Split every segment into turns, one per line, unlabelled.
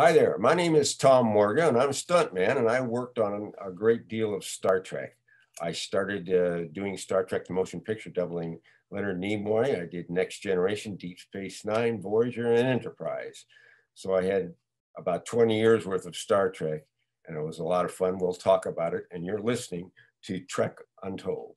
Hi there. My name is Tom Morga, and I'm a stuntman, and I worked on a great deal of Star Trek. I started uh, doing Star Trek the motion picture doubling Leonard Nimoy. I did Next Generation, Deep Space Nine, Voyager, and Enterprise. So I had about 20 years worth of Star Trek, and it was a lot of fun. We'll talk about it, and you're listening to Trek Untold.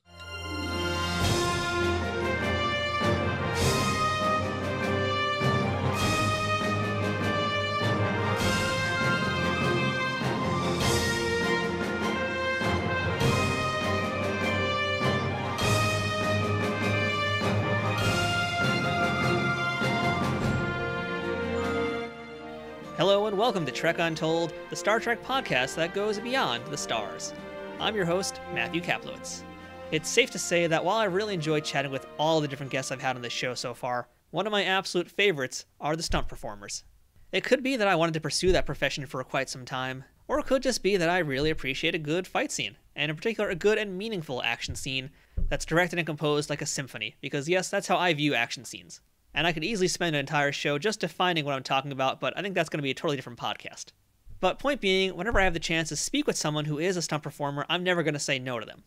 And welcome to Trek Untold, the Star Trek podcast that goes beyond the stars. I'm your host, Matthew Kaplowitz. It's safe to say that while I really enjoy chatting with all the different guests I've had on this show so far, one of my absolute favorites are the stunt performers. It could be that I wanted to pursue that profession for quite some time, or it could just be that I really appreciate a good fight scene, and in particular a good and meaningful action scene that's directed and composed like a symphony, because yes, that's how I view action scenes and I could easily spend an entire show just defining what I'm talking about, but I think that's going to be a totally different podcast. But point being, whenever I have the chance to speak with someone who is a stunt performer, I'm never going to say no to them.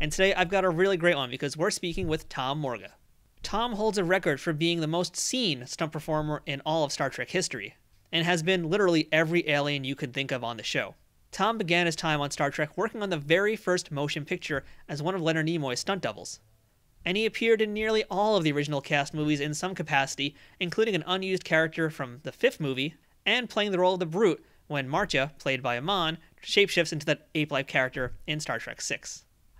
And today I've got a really great one because we're speaking with Tom Morga. Tom holds a record for being the most seen stunt performer in all of Star Trek history, and has been literally every alien you could think of on the show. Tom began his time on Star Trek working on the very first motion picture as one of Leonard Nimoy's stunt doubles and he appeared in nearly all of the original cast movies in some capacity, including an unused character from the fifth movie, and playing the role of the Brute when Martia, played by Iman, shapeshifts into that ape-like character in Star Trek VI.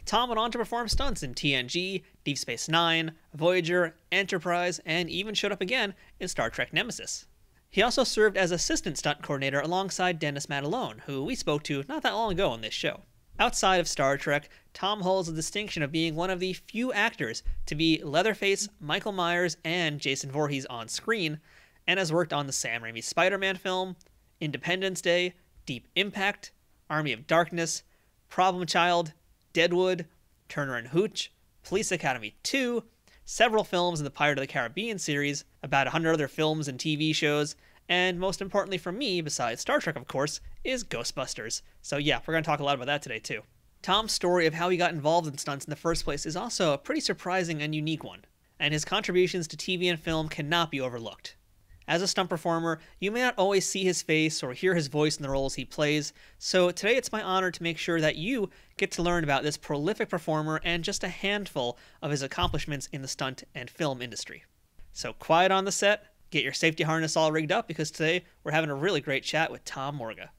Tom went on to perform stunts in TNG, Deep Space Nine, Voyager, Enterprise, and even showed up again in Star Trek Nemesis. He also served as assistant stunt coordinator alongside Dennis Madalone, who we spoke to not that long ago on this show. Outside of Star Trek, Tom holds the distinction of being one of the few actors to be Leatherface, Michael Myers, and Jason Voorhees on screen, and has worked on the Sam Raimi Spider Man film, Independence Day, Deep Impact, Army of Darkness, Problem Child, Deadwood, Turner and Hooch, Police Academy 2, several films in the Pirate of the Caribbean series, about 100 other films and TV shows, and most importantly for me, besides Star Trek, of course, is Ghostbusters. So yeah, we're going to talk a lot about that today too. Tom's story of how he got involved in stunts in the first place is also a pretty surprising and unique one, and his contributions to TV and film cannot be overlooked. As a stunt performer, you may not always see his face or hear his voice in the roles he plays, so today it's my honor to make sure that you get to learn about this prolific performer and just a handful of his accomplishments in the stunt and film industry. So quiet on the set, Get your safety harness all rigged up because today we're having a really great chat with Tom Morga.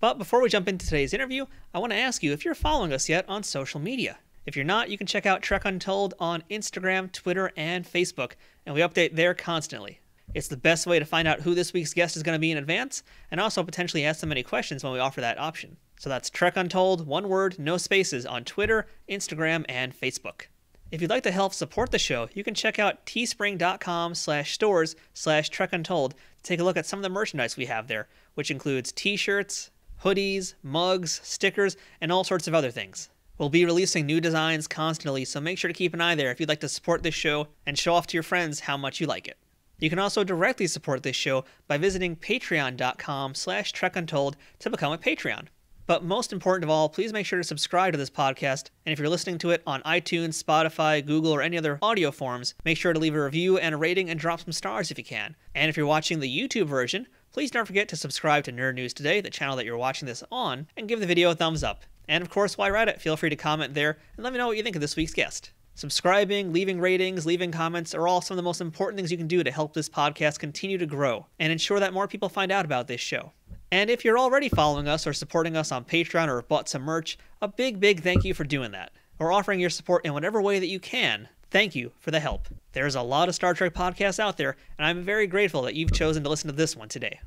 But before we jump into today's interview, I want to ask you if you're following us yet on social media. If you're not, you can check out Trek Untold on Instagram, Twitter, and Facebook, and we update there constantly. It's the best way to find out who this week's guest is going to be in advance, and also potentially ask them any questions when we offer that option. So that's Trek Untold, one word, no spaces, on Twitter, Instagram, and Facebook. If you'd like to help support the show, you can check out teespring.com slash stores slash trekuntold to take a look at some of the merchandise we have there, which includes t-shirts, hoodies, mugs, stickers, and all sorts of other things. We'll be releasing new designs constantly, so make sure to keep an eye there if you'd like to support this show and show off to your friends how much you like it. You can also directly support this show by visiting patreon.com slash trekuntold to become a Patreon. But most important of all, please make sure to subscribe to this podcast. And if you're listening to it on iTunes, Spotify, Google, or any other audio forms, make sure to leave a review and a rating and drop some stars if you can. And if you're watching the YouTube version, please don't forget to subscribe to Nerd News Today, the channel that you're watching this on, and give the video a thumbs up. And of course, while you're at it, feel free to comment there and let me know what you think of this week's guest. Subscribing, leaving ratings, leaving comments are all some of the most important things you can do to help this podcast continue to grow and ensure that more people find out about this show. And if you're already following us or supporting us on Patreon or bought some merch, a big, big thank you for doing that. Or offering your support in whatever way that you can. Thank you for the help. There's a lot of Star Trek podcasts out there, and I'm very grateful that you've chosen to listen to this one today.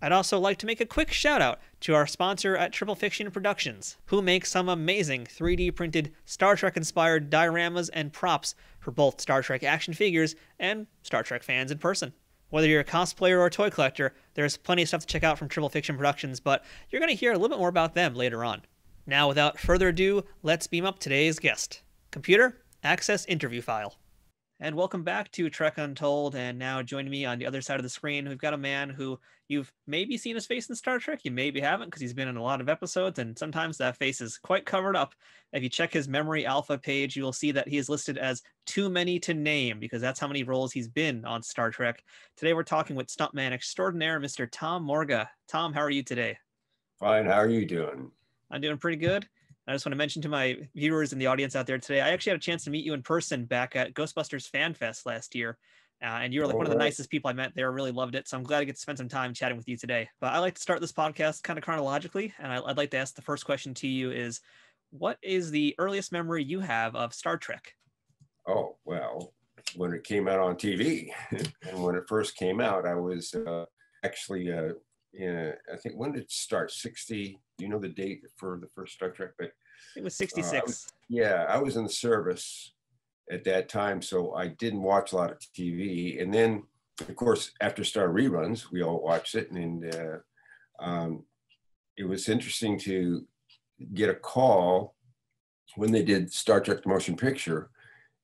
I'd also like to make a quick shout out to our sponsor at Triple Fiction Productions, who makes some amazing 3D printed Star Trek inspired dioramas and props for both Star Trek action figures and Star Trek fans in person. Whether you're a cosplayer or a toy collector, there's plenty of stuff to check out from Triple Fiction Productions, but you're going to hear a little bit more about them later on. Now, without further ado, let's beam up today's guest. Computer, access interview file. And welcome back to Trek Untold. And now joining me on the other side of the screen, we've got a man who you've maybe seen his face in Star Trek, you maybe haven't because he's been in a lot of episodes, and sometimes that face is quite covered up. If you check his Memory Alpha page, you will see that he is listed as too many to name because that's how many roles he's been on Star Trek. Today we're talking with stuntman extraordinaire, Mr. Tom Morga. Tom, how are you today?
Fine. How are you doing?
I'm doing pretty good. I just want to mention to my viewers in the audience out there today, I actually had a chance to meet you in person back at Ghostbusters Fan Fest last year. Uh, and you were like one of the nicest people I met there. I really loved it. So I'm glad I get to spend some time chatting with you today. But I like to start this podcast kind of chronologically. And I, would like to ask the first question to you is what is the earliest memory you have of Star Trek?
Oh, well, when it came out on TV. and when it first came out, I was uh, actually uh, in, I think, when did it start? 60 do you know the date for the first Star Trek? But
it was 66. Uh, I was,
yeah, I was in the service at that time, so I didn't watch a lot of TV. And then, of course, after Star reruns, we all watched it, and uh, um, it was interesting to get a call when they did Star Trek: The Motion Picture,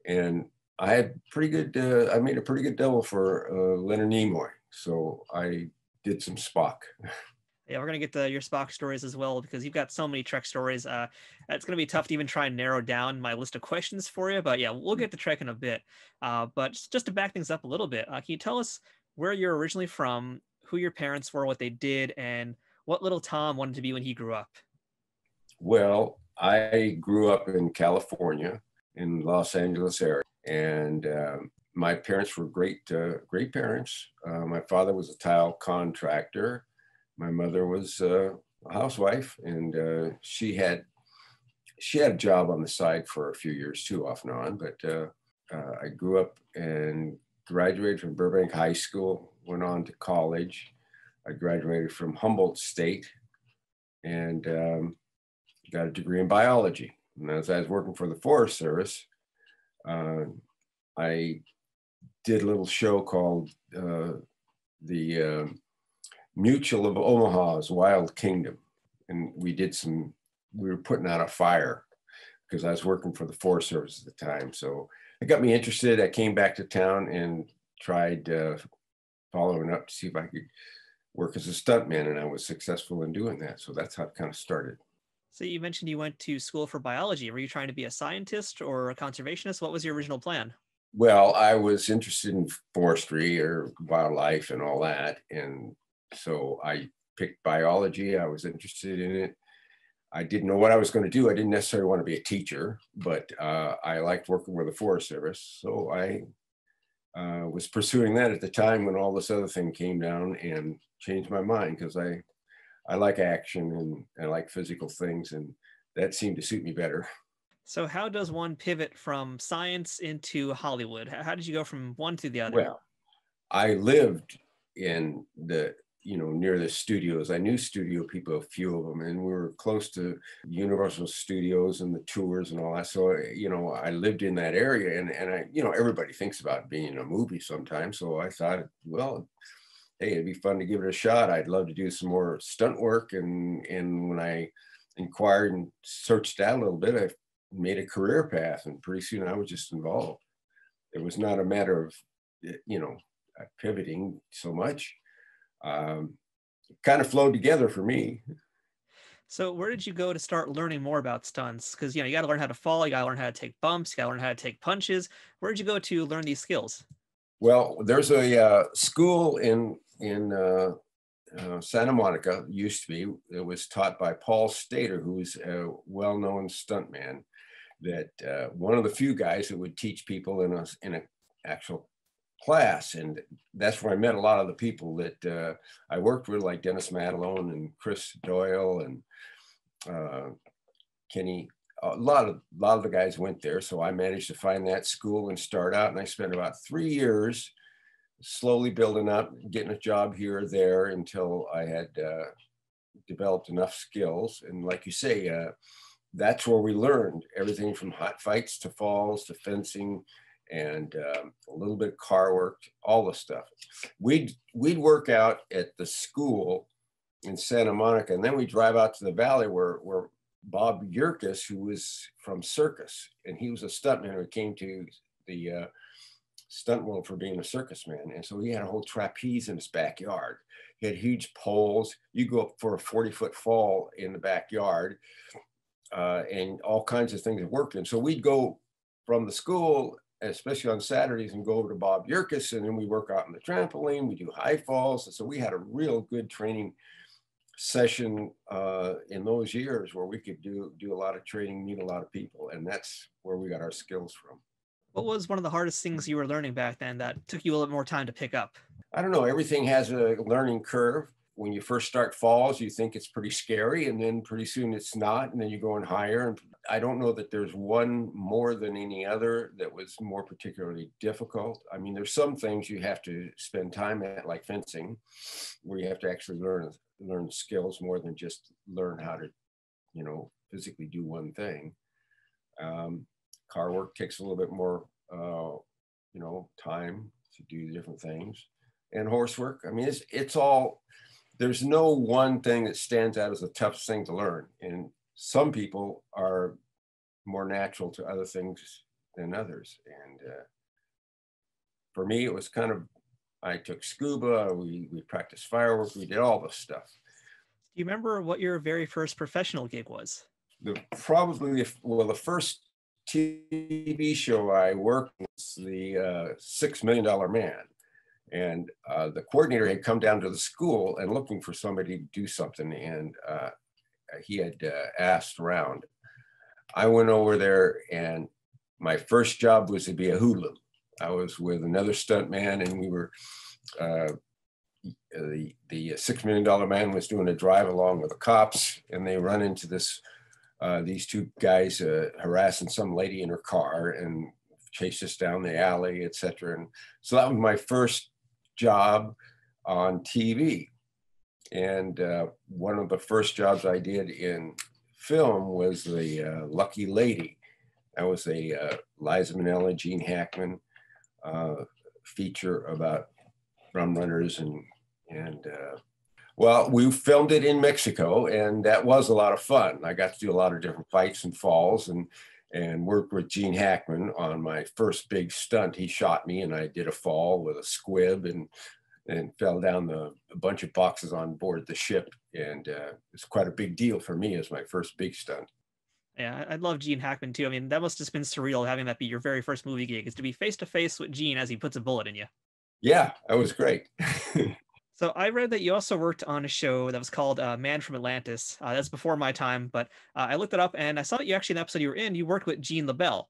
and I had pretty good. Uh, I made a pretty good double for uh, Leonard Nimoy, so I did some Spock.
yeah, we're gonna get to your Spock stories as well because you've got so many Trek stories. Uh, it's gonna be tough to even try and narrow down my list of questions for you. But yeah, we'll get to Trek in a bit. Uh, but just to back things up a little bit, uh, can you tell us where you're originally from, who your parents were, what they did, and what little Tom wanted to be when he grew up?
Well, I grew up in California, in Los Angeles area, and um, my parents were great, uh, great parents. Uh, my father was a tile contractor my mother was uh, a housewife, and uh, she had she had a job on the side for a few years too, off and on. But uh, I grew up and graduated from Burbank High School, went on to college. I graduated from Humboldt State, and um, got a degree in biology. And as I was working for the Forest Service, uh, I did a little show called uh, the um, Mutual of Omaha's Wild Kingdom. And we did some, we were putting out a fire because I was working for the Forest Service at the time. So it got me interested. I came back to town and tried uh, following up to see if I could work as a stuntman, and I was successful in doing that. So that's how it kind of started.
So you mentioned you went to school for biology. Were you trying to be a scientist or a conservationist? What was your original plan?
Well, I was interested in forestry or wildlife and all that, and so I picked biology. I was interested in it. I didn't know what I was going to do. I didn't necessarily want to be a teacher, but uh, I liked working with the Forest Service. So I uh, was pursuing that at the time when all this other thing came down and changed my mind because I, I like action and I like physical things, and that seemed to suit me better.
So, how does one pivot from science into Hollywood? How did you go from one to the other?
Well, I lived in the you know, near the studios. I knew studio people, a few of them, and we were close to Universal Studios and the tours and all that. So, uh, you know, I lived in that area, and and I, you know, everybody thinks about being in a movie sometimes. So I thought, well, hey, it'd be fun to give it a shot. I'd love to do some more stunt work, and and when I inquired and searched out a little bit, I made a career path, and pretty soon I was just involved. It was not a matter of, you know, pivoting so much um, kind of flowed together for me.
So where did you go to start learning more about stunts? Because you know you got to learn how to fall, you got to learn how to take bumps, you got to learn how to take punches. Where did you go to learn these skills?
Well, there's a uh, school in in uh, uh, Santa Monica. Used to be. It was taught by Paul Stader, who's a well-known stuntman. That uh, one of the few guys who would teach people in a in an actual class. And that's where I met a lot of the people that uh, I worked with, like Dennis Madalone and Chris Doyle and uh, Kenny. A lot of a lot of the guys went there, so I managed to find that school and start out. And I spent about three years slowly building up, getting a job here or there until I had uh, developed enough skills. And like you say, uh, that's where we learned everything from hot fights to falls to fencing and um, a little bit of car work, all the stuff. We'd, we'd work out at the school in Santa Monica, and then we'd drive out to the valley where, where Bob Yerkes, who was from Circus, and he was a stuntman who came to the uh, stunt world for being a circus man. And so he had a whole trapeze in his backyard. He had huge poles. You go up for a 40 foot fall in the backyard uh, and all kinds of things that worked. And so we'd go from the school, especially on Saturdays, and go over to Bob Yerkes, and then we work out on the trampoline. We do high falls. And so we had a real good training session uh, in those years where we could do do a lot of training, meet a lot of people, and that's where we got our skills from.
What was one of the hardest things you were learning back then that took you a little more time to pick up?
I don't know. Everything has a learning curve. When you first start falls, you think it's pretty scary, and then pretty soon it's not, and then you're going higher. And I don't know that there's one more than any other that was more particularly difficult. I mean, there's some things you have to spend time at, like fencing, where you have to actually learn learn skills more than just learn how to, you know, physically do one thing. Um, car work takes a little bit more, uh, you know, time to do different things and horse work. I mean, it's, it's all, there's no one thing that stands out as the toughest thing to learn. And some people are more natural to other things than others. And uh, for me, it was kind of, I took scuba, we, we practiced fireworks, we did all this stuff.
Do you remember what your very first professional gig was?
The probably, well, the first TV show I worked was the uh, Six Million Dollar Man. And uh, the coordinator had come down to the school and looking for somebody to do something. And uh, he had uh, asked around. I went over there and my first job was to be a hoodlum. I was with another stunt man and we were, uh, the, the six million dollar man was doing a drive along with the cops and they run into this, uh, these two guys uh, harassing some lady in her car and chased us down the alley, etc. And so that was my first job on TV. And uh, one of the first jobs I did in film was the uh, Lucky Lady. That was a uh, Liza Minnelli, Gene Hackman uh, feature about rum runners and and uh, well, we filmed it in Mexico, and that was a lot of fun. I got to do a lot of different fights and falls, and and worked with Gene Hackman on my first big stunt. He shot me, and I did a fall with a squib, and and fell down the a bunch of boxes on board the ship, and uh, it's quite a big deal for me as my first big stunt.
Yeah, I love Gene Hackman too. I mean, that must have been surreal having that be your very first movie gig, is to be face to face with Gene as he puts a bullet in you.
Yeah, that was great.
So I read that you also worked on a show that was called uh, Man from Atlantis. Uh, that's before my time, but uh, I looked it up and I saw that you actually, in the episode you were in, you worked with Gene LeBell.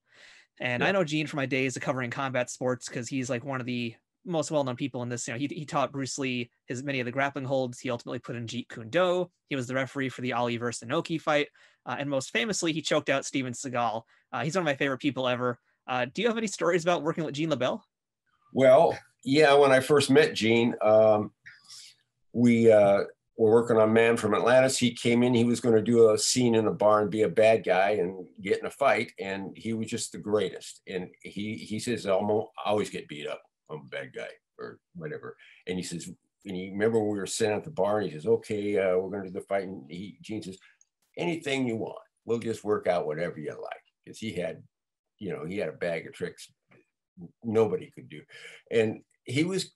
And yeah. I know Gene from my days of covering combat sports because he's like one of the most well-known people in this. You know, he, he taught Bruce Lee his many of the grappling holds. He ultimately put in Jeet Kune Do. He was the referee for the Ali versus Inoki fight, uh, and most famously, he choked out Steven Seagal. Uh, he's one of my favorite people ever. Uh, do you have any stories about working with Gene LeBell?
Well, yeah, when I first met Gene, um, we uh, were working on Man from Atlantis. He came in, he was going to do a scene in a barn, be a bad guy and get in a fight. And he was just the greatest. And he, he says, I always get beat up. I'm a bad guy or whatever. And he says, and he remember we were sitting at the barn, he says, okay, uh, we're going to do the fight. And he, Gene says, anything you want, we'll just work out whatever you like. Because he had, you know, he had a bag of tricks nobody could do. And he was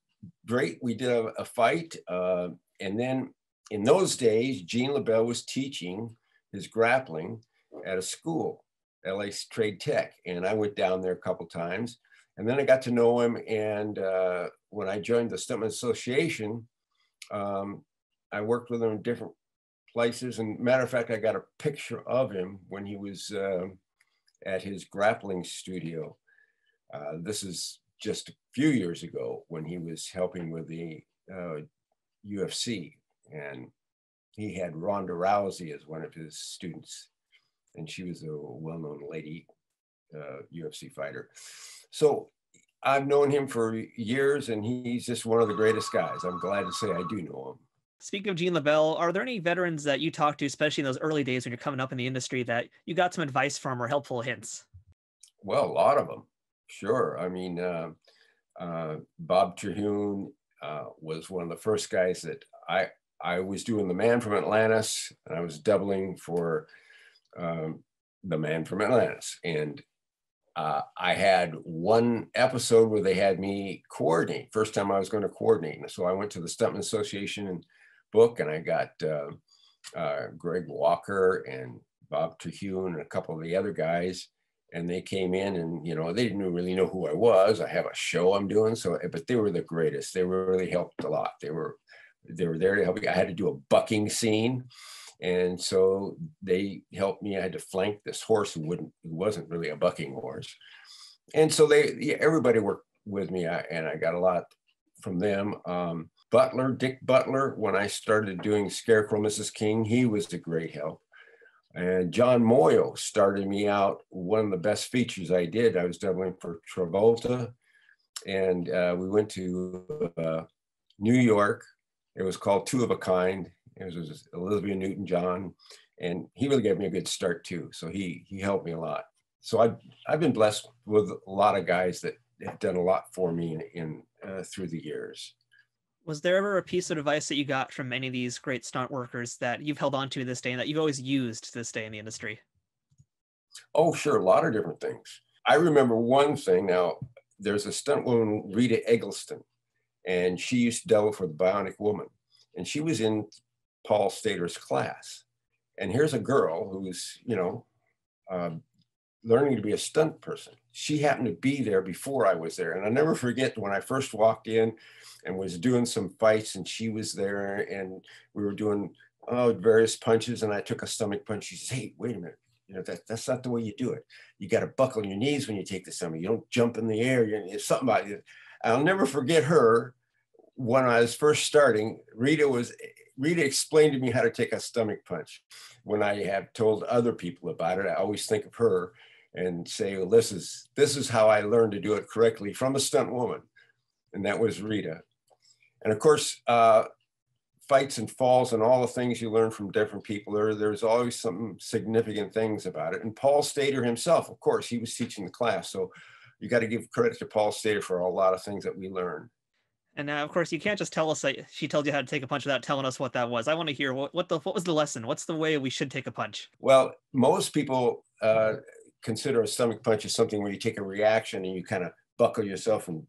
great. We did a, a fight. Uh, and then in those days, Gene LeBell was teaching his grappling at a school, LA Trade Tech. And I went down there a couple times. And then I got to know him. And uh, when I joined the Stuntman Association, um, I worked with him in different places. And matter of fact, I got a picture of him when he was uh, at his grappling studio. Uh, this is just a few years ago when he was helping with the uh, UFC, and he had Ronda Rousey as one of his students, and she was a well-known lady uh, UFC fighter. So I've known him for years, and he's just one of the greatest guys. I'm glad to say I do know him.
Speaking of Gene LeBell, are there any veterans that you talked to, especially in those early days when you're coming up in the industry, that you got some advice from or helpful hints?
Well, a lot of them, sure. I mean, uh, uh, Bob Terhune uh, was one of the first guys that I I was doing the Man from Atlantis, and I was doubling for um, the Man from Atlantis, and uh, I had one episode where they had me coordinate. First time I was going to coordinate, and so I went to the Stuntman Association and book, and I got uh, uh, Greg Walker and Bob Terhune and a couple of the other guys, and they came in, and you know they didn't really know who I was. I have a show I'm doing, so but they were the greatest. They really helped a lot. They were they were there to help me. I had to do a bucking scene and so they helped me. I had to flank this horse who wouldn't, who wasn't really a bucking horse. And so they, yeah, everybody worked with me and I got a lot from them. Um, Butler, Dick Butler, when I started doing Scarecrow Mrs. King, he was a great help. And John Moyle started me out. One of the best features I did, I was doubling for Travolta. And uh, we went to uh, New York. It was called Two of a Kind. It was Olivia Newton-John, and he really gave me a good start too. So he he helped me a lot. So I've I've been blessed with a lot of guys that have done a lot for me in, in uh, through the years.
Was there ever a piece of advice that you got from any of these great stunt workers that you've held on to this day and that you've always used this day in the industry?
Oh, sure, a lot of different things. I remember one thing. Now, there's a stunt woman, Rita Egleston, and she used to double for the Bionic Woman, and she was in Paul Stader's class. And here's a girl who's, you know, uh, learning to be a stunt person. She happened to be there before I was there. And I never forget when I first walked in and was doing some fights and she was there and we were doing oh, various punches and I took a stomach punch. She says, hey, wait a minute. You know, that, that's not the way you do it. You got to buckle your knees when you take the stomach. You don't jump in the air. You're, something about it. I'll never forget her when I was first starting. Rita was Rita explained to me how to take a stomach punch. When I have told other people about it, I always think of her and say, well, this is this is how I learned to do it correctly from a stunt woman. And that was Rita. And of course, uh, fights and falls and all the things you learn from different people, there, there's always some significant things about it. And Paul Stader himself, of course, he was teaching the class. So you got to give credit to Paul Stader for a lot of things that we learned.
And now, of course, you can't just tell us that she told you how to take a punch without telling us what that was. I want to hear what, what the what was the lesson? What's the way we should take a punch?
Well, most people uh, consider a stomach punch as something where you take a reaction and you kind of buckle yourself and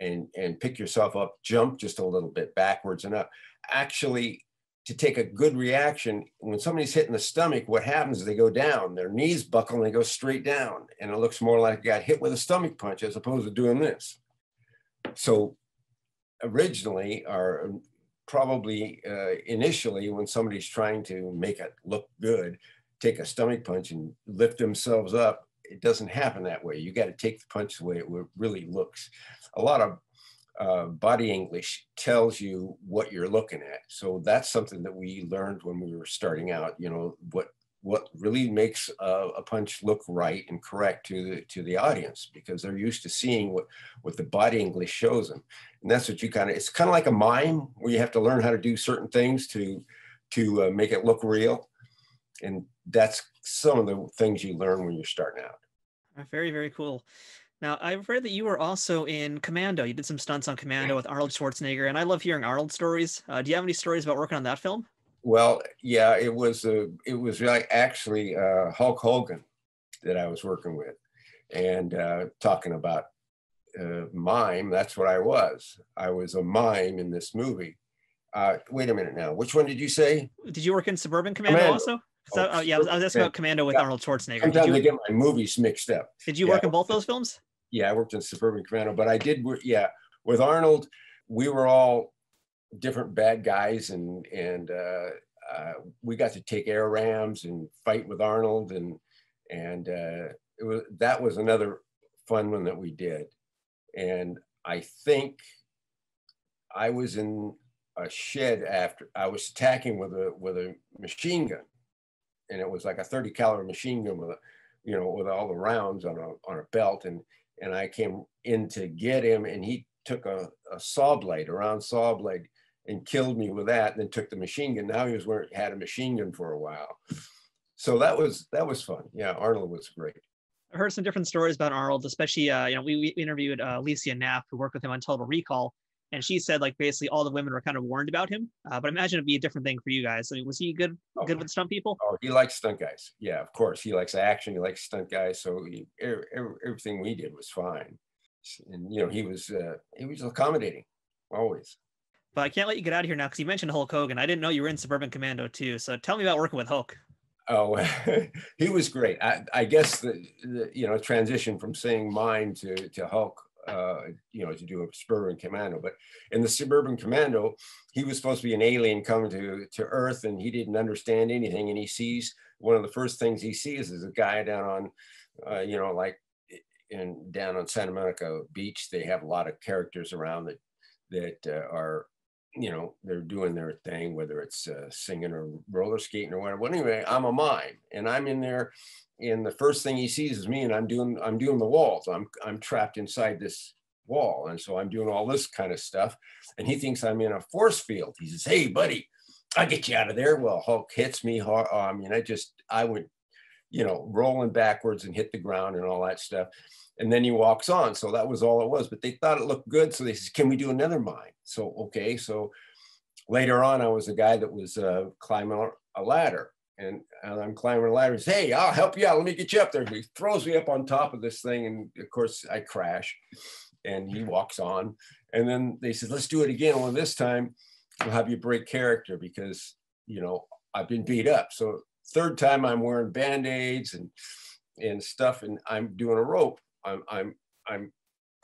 and and pick yourself up, jump just a little bit backwards and up. Actually, to take a good reaction, when somebody's hitting the stomach, what happens is they go down, their knees buckle and they go straight down, and it looks more like you got hit with a stomach punch as opposed to doing this. So originally um, probably uh, initially when somebody's trying to make it look good, take a stomach punch and lift themselves up. It doesn't happen that way. You got to take the punch the way it really looks. A lot of uh, body English tells you what you're looking at. So that's something that we learned when we were starting out. You know what what really makes a, a, punch look right and correct to the to the audience because they're used to seeing what what the body English shows them, and that's what you kind of. It's kind of like a mime where you have to learn how to do certain things to to uh, make it look real, and that's some of the things you learn when you're starting out.
Very very cool. Now, I've heard that you were also in Commando. You did some stunts on Commando with Arnold Schwarzenegger, and I love hearing Arnold stories. Uh, do you have any stories about working on that film?
Well, yeah, it was a, it was like actually uh, Hulk Hogan that I was working with, and uh, talking about uh, mime. That's what I was. I was a mime in this movie. Uh, wait a minute now. Which one did you say?
Did you work in Suburban Commando, Commando. also? Oh, uh, yeah, I was, I was asking about Commando with yeah. Arnold Schwarzenegger.
Sometimes did you, get my movies mixed up.
Did you
yeah,
work in both those films?
Yeah, I worked in Suburban Commando, but I did. work. Yeah, with Arnold, we were all different bad guys and and uh, uh, we got to take air rams and fight with Arnold and and uh, it was that was another fun one that we did and I think I was in a shed after I was attacking with a with a machine gun and it was like a 30 caliber machine gun with a you know with all the rounds on a on a belt and and I came in to get him and he took a, a saw blade, a round saw blade, and killed me with that. And then took the machine gun. Now he was wearing had a machine gun for a while. So that was that was fun. Yeah, Arnold was great.
I've heard some different stories about Arnold, especially uh, you know we, we interviewed uh, Lycia Naff, who worked with him on Total Recall, and she said like basically all the women were kind of warned about him. Uh, but imagine it'd be a different thing for you guys. I mean, was he good
Oh.
good with stunt people?
Oh, he likes stunt guys. Yeah, of course. He likes action. He likes stunt guys. So he, er, er- everything we did was fine. And you know, he was uh, he was accommodating always.
But I can't let you get out of here now because you mentioned Hulk Hogan. I didn't know you were in Suburban Commando too. So tell me about working with Hulk.
Oh, he was great. I, I guess the, the you know transition from saying mine to to Hulk, uh, you know, to do a suburban commando. But in the suburban commando, he was supposed to be an alien coming to to Earth, and he didn't understand anything. And he sees one of the first things he sees is a guy down on, uh, you know, like in down on Santa Monica Beach. They have a lot of characters around that that uh, are you know they're doing their thing whether it's uh, singing or roller skating or whatever well, anyway i'm a mime and i'm in there and the first thing he sees is me and i'm doing i'm doing the walls. I'm i'm trapped inside this wall and so i'm doing all this kind of stuff and he thinks i'm in a force field. He says hey buddy i'll get you out of there. Well hulk hits me hard i mean i just i went you know rolling backwards and hit the ground and all that stuff and then he walks on. So that was all it was. But they thought it looked good, so they said, "Can we do another mine?" So okay. So later on, I was a guy that was uh, climbing a ladder, and, and I'm climbing a ladder. He says, "Hey, I'll help you out. Let me get you up there." He throws me up on top of this thing, and of course, I crash. And he walks on, and then they said, "Let's do it again." Well, this time we'll have you break character because you know I've been beat up. So third time, I'm wearing band aids and and stuff, and I'm doing a rope I'm I'm I'm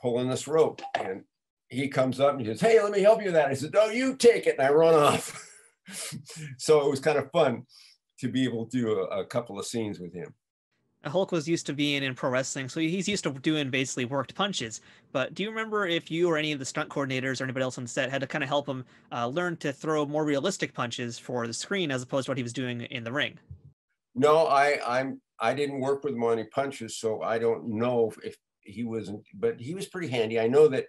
pulling this rope and he comes up and he says, Hey, let me help you with that. I said, No, you take it. And I run off. so it was kind of fun to be able to do a, a, couple of scenes with him.
Hulk was used to being in pro wrestling, so he's used to doing basically worked punches. But do you remember if you or any of the stunt coordinators or anybody else on the set had to kind of help him uh, learn to throw more realistic punches for the screen as opposed to what he was doing in the ring?
No, I I'm I didn't work with him on any punches, so I don't know if, if he wasn't, but he was pretty handy. I know that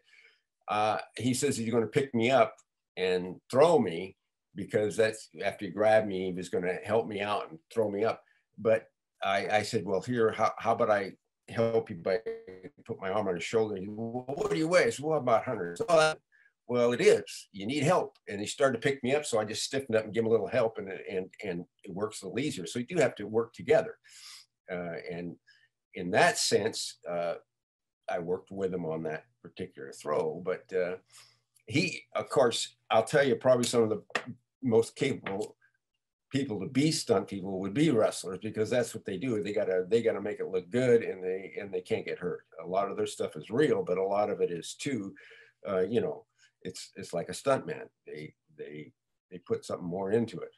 uh, he says he's going to pick me up and throw me because that's after he grabbed me, he was going to help me out and throw me up. But I, I said, well, here, how, how about I help you by put my arm on his shoulder? He well, what do you weigh? I said, well, about 100. So, well, it is. You need help. And he started to pick me up. So I just stiffened up and give him a little help and, and, and it works a little easier. So you do have to work together. Uh, and in that sense, uh, I worked with him on that particular throw. But uh, he, of course, I'll tell you, probably some of the most capable people to be stunt people would be wrestlers because that's what they do. They gotta they gotta make it look good, and they and they can't get hurt. A lot of their stuff is real, but a lot of it is too. Uh, you know, it's it's like a stuntman. They they they put something more into it.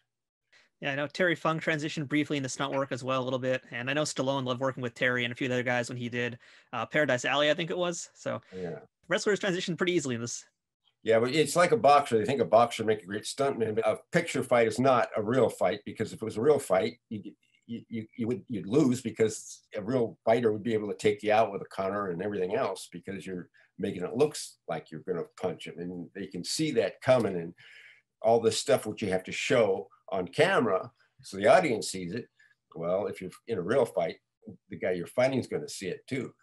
Yeah, I know Terry Funk transitioned briefly into stunt work as well a little bit, and I know Stallone loved working with Terry and a few other guys when he did uh, Paradise Alley, I think it was. So
yeah,
wrestlers transitioned pretty easily in this.
Yeah, but it's like a boxer. They think a boxer make a great stuntman, but a picture fight is not a real fight because if it was a real fight, you you, you, you would you'd lose because a real fighter would be able to take you out with a counter and everything else because you're making it looks like you're going to punch him, and they can see that coming and all this stuff which you have to show on camera so the audience sees it. Well, if you're in a real fight, the guy you're fighting is going to see it too.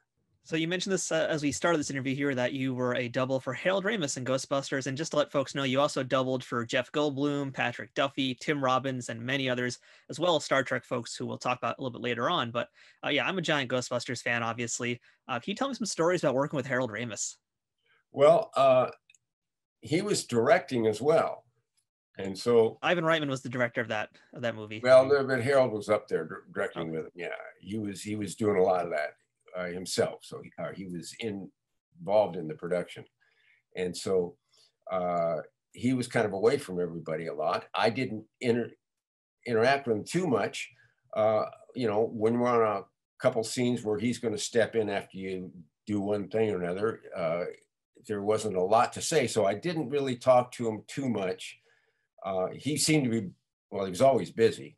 So you mentioned this uh, as we started this interview here that you were a double for Harold Ramis in Ghostbusters, and just to let folks know, you also doubled for Jeff Goldblum, Patrick Duffy, Tim Robbins, and many others, as well as Star Trek folks who we'll talk about a little bit later on. But uh, yeah, I'm a giant Ghostbusters fan, obviously. Uh, can you tell me some stories about working with Harold Ramis?
Well, uh, he was directing as well. And so
Ivan Reitman was the director of that of that movie.
Well, but Harold was up there directing okay. with him. Yeah, he was he was doing a lot of that uh, himself. So he, uh, he was in, involved in the production, and so uh, he was kind of away from everybody a lot. I didn't inter, interact with him too much. Uh, you know, when we're on a couple scenes where he's going to step in after you do one thing or another, uh, there wasn't a lot to say. So I didn't really talk to him too much uh, he seemed to be well he was always busy.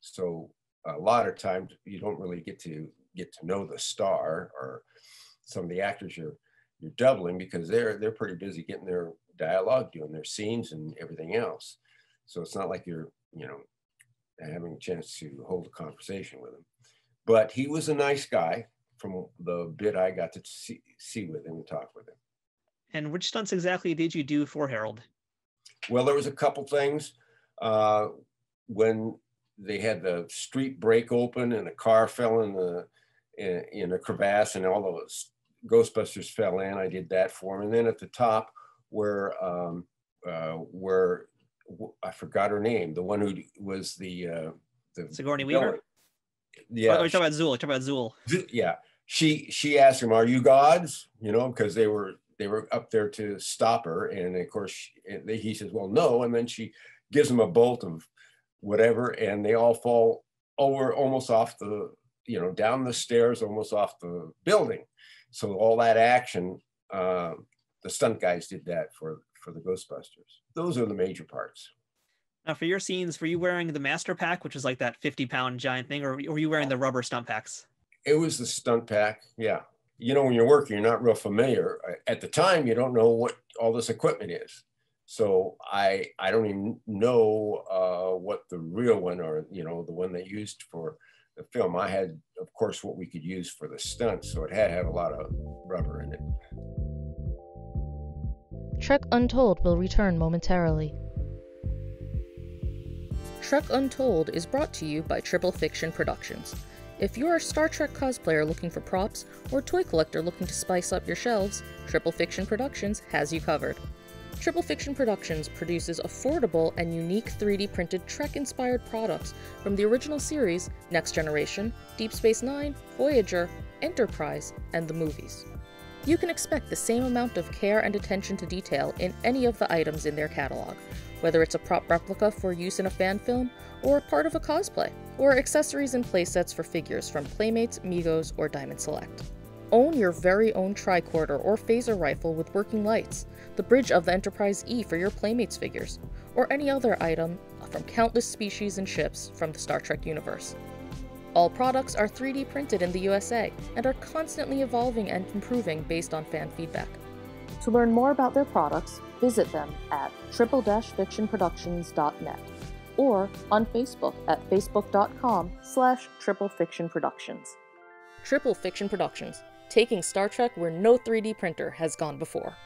So a lot of times you don't really get to get to know the star or some of the actors you're you're doubling because they're they're pretty busy getting their dialogue doing their scenes and everything else. So it's not like you're you know having a chance to hold a conversation with him. But he was a nice guy from the bit i got to see, see with him and talk with him.
And which stunts exactly did you do for Harold?
Well, there was a couple things. Uh, when they had the street break open and a car fell in the in, in a crevasse and all those Ghostbusters fell in, I did that for him. And then at the top where um, uh, where I forgot her name, the one who was the uh, the
Sigourney Weaver.
Yeah,
oh, you're talking about Zuul. You're talking about
Zuul. Yeah, she she asked him, "Are you gods?" You know, because they were they were up there to stop her, and of course she, he says, "Well, no," and then she gives him a bolt of whatever, and they all fall over almost off the you know down the stairs, almost off the building. So all that action, uh, the stunt guys did that for for the Ghostbusters. Those are the major parts.
Now, for your scenes, were you wearing the master pack, which is like that 50 pound giant thing, or were you wearing the rubber stunt packs?
It was the stunt pack. Yeah. You know, when you're working, you're not real familiar. At the time, you don't know what all this equipment is. So I I don't even know uh, what the real one or you know the one they used for the film. I had, of course, what we could use for the stunts, so it had to have a lot of rubber in it.
Trek Untold will return momentarily. Trek Untold is brought to you by Triple Fiction Productions. If you're a Star Trek cosplayer looking for props or toy collector looking to spice up your shelves, Triple Fiction Productions has you covered. Triple Fiction Productions produces affordable and unique 3D printed Trek inspired products from the original series, Next Generation, Deep Space Nine, Voyager, Enterprise, and the movies. You can expect the same amount of care and attention to detail in any of the items in their catalog, whether it's a prop replica for use in a fan film, or a part of a cosplay, or accessories and playsets for figures from Playmates, Migos, or Diamond Select. Own your very own tricorder or phaser rifle with working lights, the bridge of the Enterprise E for your Playmates figures, or any other item from countless species and ships from the Star Trek universe. All products are 3D printed in the USA and are constantly evolving and improving based on fan feedback. To learn more about their products, visit them at triple-fictionproductions.net or on Facebook at facebook.com slash triplefictionproductions. Triple Fiction Productions, taking Star Trek where no 3D printer has gone before.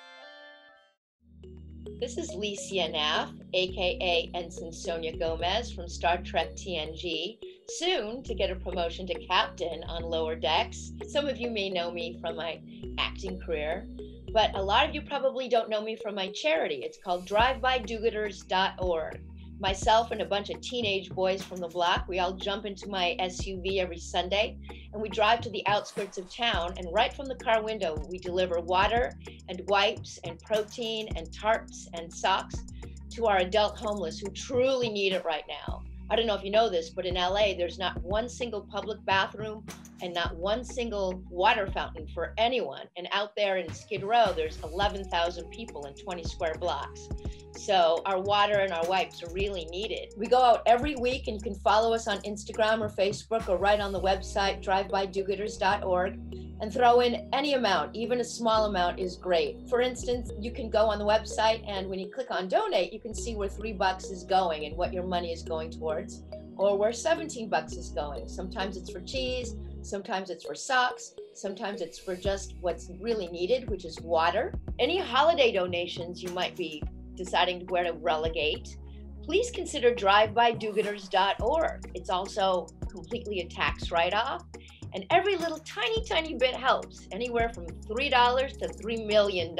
This is Lycia Naff, aka Ensign Sonia Gomez from Star Trek TNG, soon to get a promotion to captain on Lower Decks. Some of you may know me from my acting career, but a lot of you probably don't know me from my charity. It's called drivebydogooders.org myself and a bunch of teenage boys from the block, we all jump into my SUV every Sunday and we drive to the outskirts of town. And right from the car window, we deliver water and wipes and protein and tarps and socks to our adult homeless who truly need it right now. I don't know if you know this, but in LA, there's not one single public bathroom and not one single water fountain for anyone. And out there in Skid Row, there's 11,000 people in 20 square blocks. So our water and our wipes are really needed. We go out every week and you can follow us on Instagram or Facebook or right on the website drivebydogooders.org and throw in any amount, even a small amount is great. For instance, you can go on the website and when you click on donate, you can see where three bucks is going and what your money is going towards, or where 17 bucks is going. Sometimes it's for cheese, sometimes it's for socks, sometimes it's for just what's really needed, which is water. Any holiday donations you might be deciding where to relegate, please consider drivebydogooders.org. It's also completely a tax write off and every little tiny, tiny bit helps, anywhere from $3 to $3 million.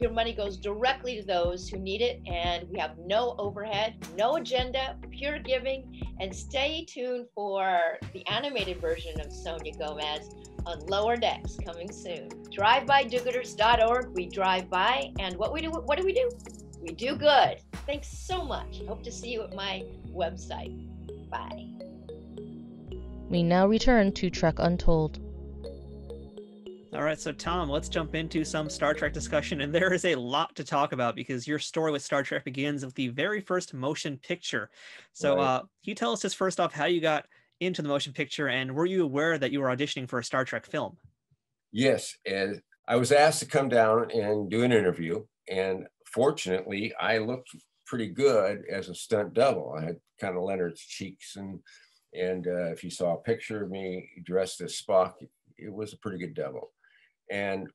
Your money goes directly to those who need it, and we have no overhead, no agenda, pure giving. And stay tuned for the animated version of Sonia Gomez on Lower Decks coming soon. DriveByDoGooders.org. We drive by, and what we do, what do we do? We do good. Thanks so much. Hope to see you at my website. Bye.
We now return to Trek Untold.
All right, so Tom, let's jump into some Star Trek discussion. And there is a lot to talk about because your story with Star Trek begins with the very first motion picture. So, right. uh, can you tell us just first off how you got into the motion picture and were you aware that you were auditioning for a Star Trek film?
Yes. And I was asked to come down and do an interview. And fortunately, I looked pretty good as a stunt double. I had kind of Leonard's cheeks and and uh, if you saw a picture of me dressed as Spock, it was a pretty good double. And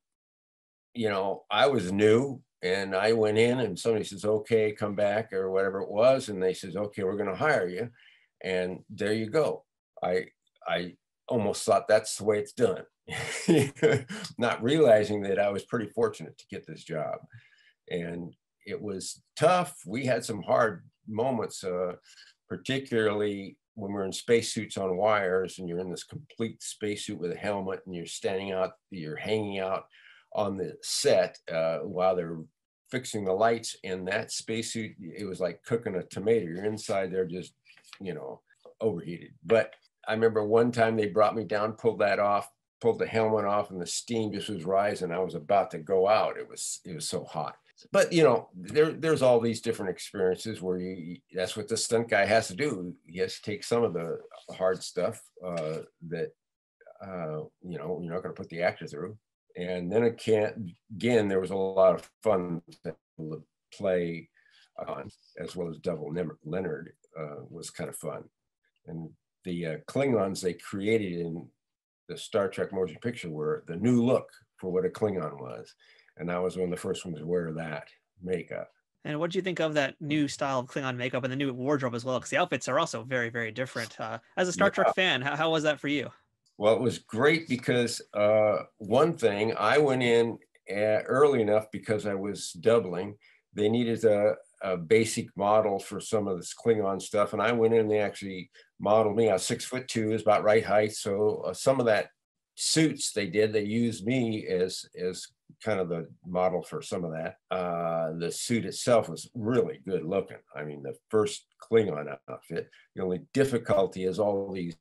you know, I was new and I went in and somebody says, okay, come back or whatever it was. And they says, okay, we're going to hire you. And there you go. I, I almost thought that's the way it's done. Not realizing that I was pretty fortunate to get this job. And it was tough. We had some hard moments, uh, particularly when we're in spacesuits on wires and you're in this complete spacesuit with a helmet and you're standing out, you're hanging out on the set uh, while they're fixing the lights in that spacesuit. It was like cooking a tomato. You're inside there just, you know, overheated. But I remember one time they brought me down, pulled that off, pulled the helmet off, and the steam just was rising. I was about to go out. It was it was so hot. But you know, there there's all these different experiences where you that's what the stunt guy has to do. He has to take some of the hard stuff uh, that uh, you know you're not going to put the actor through. And then it can't again there was a lot of fun to play on as well as double leonard uh, was kind of fun. And the uh, klingons they created in the star trek motion picture were the new look for what a klingon was and i was one of the first ones to wear that makeup
and what do you think of that new style of Klingon makeup and the new wardrobe as well? Because the outfits are also very, very different. Uh, as a Star yeah. Trek fan, how, how was that for you?
Well, it was great because uh, one thing I went in uh, early enough because I was doubling. They needed a, a, basic model for some of this Klingon stuff, and I went in. and They actually modeled me. I was six foot two, is about right height. So uh, some of that suits they did, they used me as as kind of the model for some of that. Uh, the suit itself was really good looking. I mean, the first Klingon outfit. The only difficulty is all these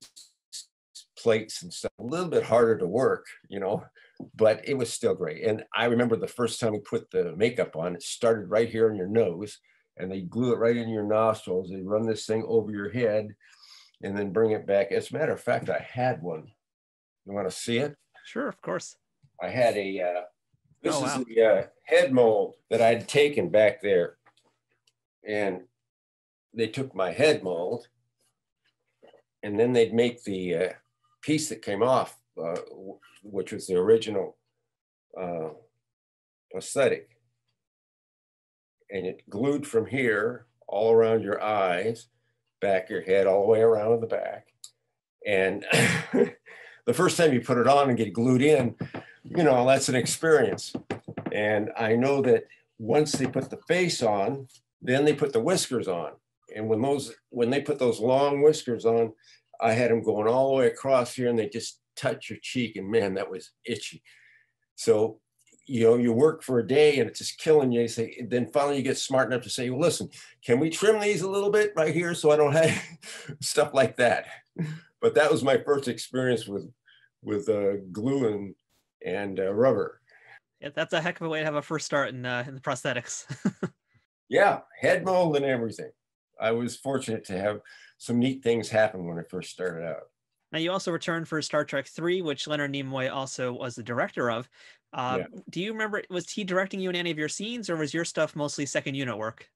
plates and stuff, a little bit harder to work, you know, but it was still great. And I remember the first time we put the makeup on, it started right here on your nose and they glue it right in your nostrils. They run this thing over your head and then bring it back. As a matter of fact, I had one. You want to see it?
Sure, of course.
I had a, uh, this oh, is wow. the uh, head mold that I'd taken back there. And they took my head mold and then they'd make the uh, piece that came off, uh, which was the original uh, prosthetic. And it glued from here all around your eyes, back your head, all the way around in the back. And the first time you put it on and get glued in, you know, that's an experience. And I know that once they put the face on, then they put the whiskers on. And when those when they put those long whiskers on, I had them going all the way across here and they just touch your cheek and man, that was itchy. So, you know, you work for a day and it's just killing you. you say, then finally you get smart enough to say, well, listen, can we trim these a little bit right here so I don't have stuff like that? But that was my first experience with with uh, glue and, and uh, rubber.
Yeah, that's a heck of a way to have a first start in, uh, in the prosthetics.
yeah, head mold and everything. I was fortunate to have some neat things happen when I first started out.
Now you also returned for Star Trek Three, which Leonard Nimoy also was the director of. Uh, yeah. Do you remember? Was he directing you in any of your scenes, or was your stuff mostly second unit work?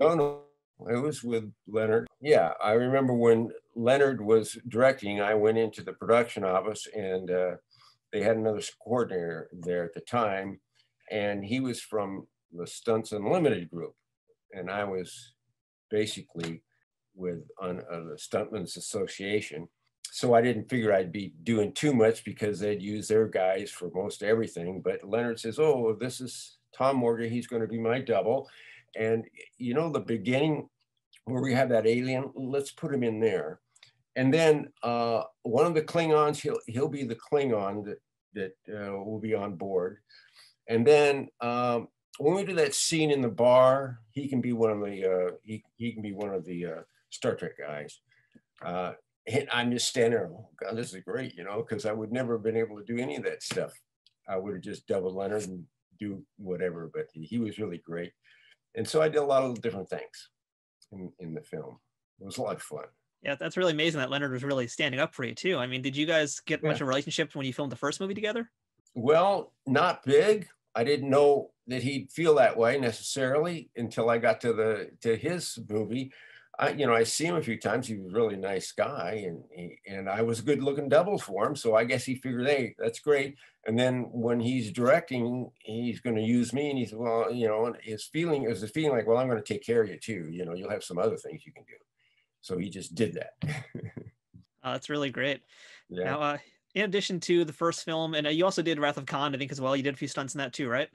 No, no, it was with Leonard. Yeah, I remember when Leonard was directing. I went into the production office, and uh, they had another coordinator there at the time, and he was from the Stunts Unlimited group, and I was basically with on uh, the Stuntmen's Association. So I didn't figure I'd be doing too much because they'd use their guys for most everything. But Leonard says, "Oh, this is Tom Morga. He's going to be my double." And you know, the beginning where we have that alien, let's put him in there. And then uh, one of the Klingons, he'll he'll be the Klingon that that uh, will be on board. And then um, when we do that scene in the bar, he can be one of the uh, he he can be one of the uh, Star Trek guys. Uh, and I'm just standing there, oh God, this is great, you know, because I would never have been able to do any of that stuff. I would have just doubled Leonard and do whatever, but he was really great. And so I did a lot of different things in, in the film. It was a lot of fun.
Yeah, that's really amazing that Leonard was really standing up for you too. I mean, did you guys get yeah. much of a relationship when you filmed the first movie together?
Well, not big. I didn't know that he'd feel that way necessarily until I got to the to his movie I, you know, I see him a few times. He was a really nice guy, and he, and I was a good looking double for him. So I guess he figured, hey, that's great. And then when he's directing, he's going to use me, and he said, well, you know, his feeling is a feeling like, well, I'm going to take care of you too. You know, you'll have some other things you can do. So he just did that.
uh, that's really great.
yeah.
Now, uh, in addition to the first film, and uh, you also did Wrath of Khan, I think, as well. You did a few stunts in that too, right?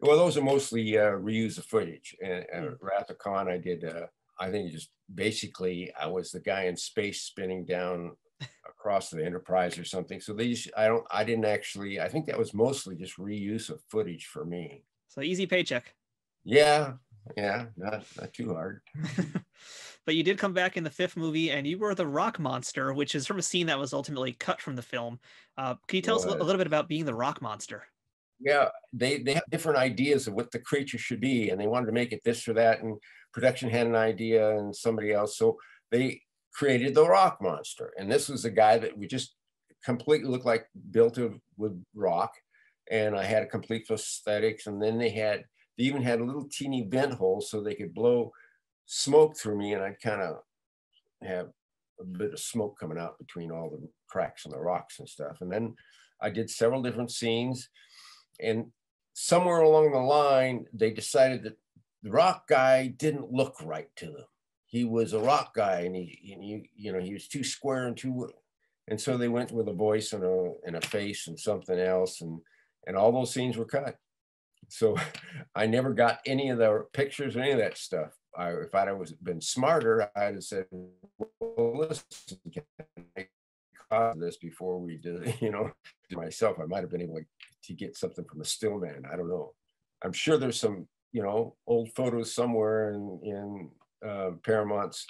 Well, those are mostly uh, reuse of footage. And uh,
Hmm.
Wrath of Khan, I did. Uh, I think just basically, I was the guy in space spinning down across the Enterprise or something. So these, I don't, I didn't actually. I think that was mostly just reuse of footage for me.
So easy paycheck.
Yeah, yeah, not not too hard.
but you did come back in the fifth movie, and you were the rock monster, which is from a scene that was ultimately cut from the film. Uh, can you tell us a li- a
Was.
little bit about being the rock monster?
Yeah, they they have different ideas of what the creature should be, and they wanted to make it this or that. And production had an idea, and somebody else, so they created the rock monster. And this was a guy that we just completely looked like built of with rock, and I had a complete prosthetics. And then they had they even had a little teeny vent hole so they could blow smoke through me, and I'd kind of have a bit of smoke coming out between all the cracks in the rocks and stuff. And then I did several different scenes and somewhere along the line they decided that the rock guy didn't look right to them. He was a rock guy and he, and he you know he was too square and too and so they went with a voice and a and a face and something else and and all those scenes were cut. So i never got any of the pictures or any of that stuff. I, if i'd was been smarter i'd have said well listen can I cause this before we did you know to myself? I might have been able to to get something from a still man. I don't know. I'm sure there's some, you know, old photos somewhere in in uh, Paramount's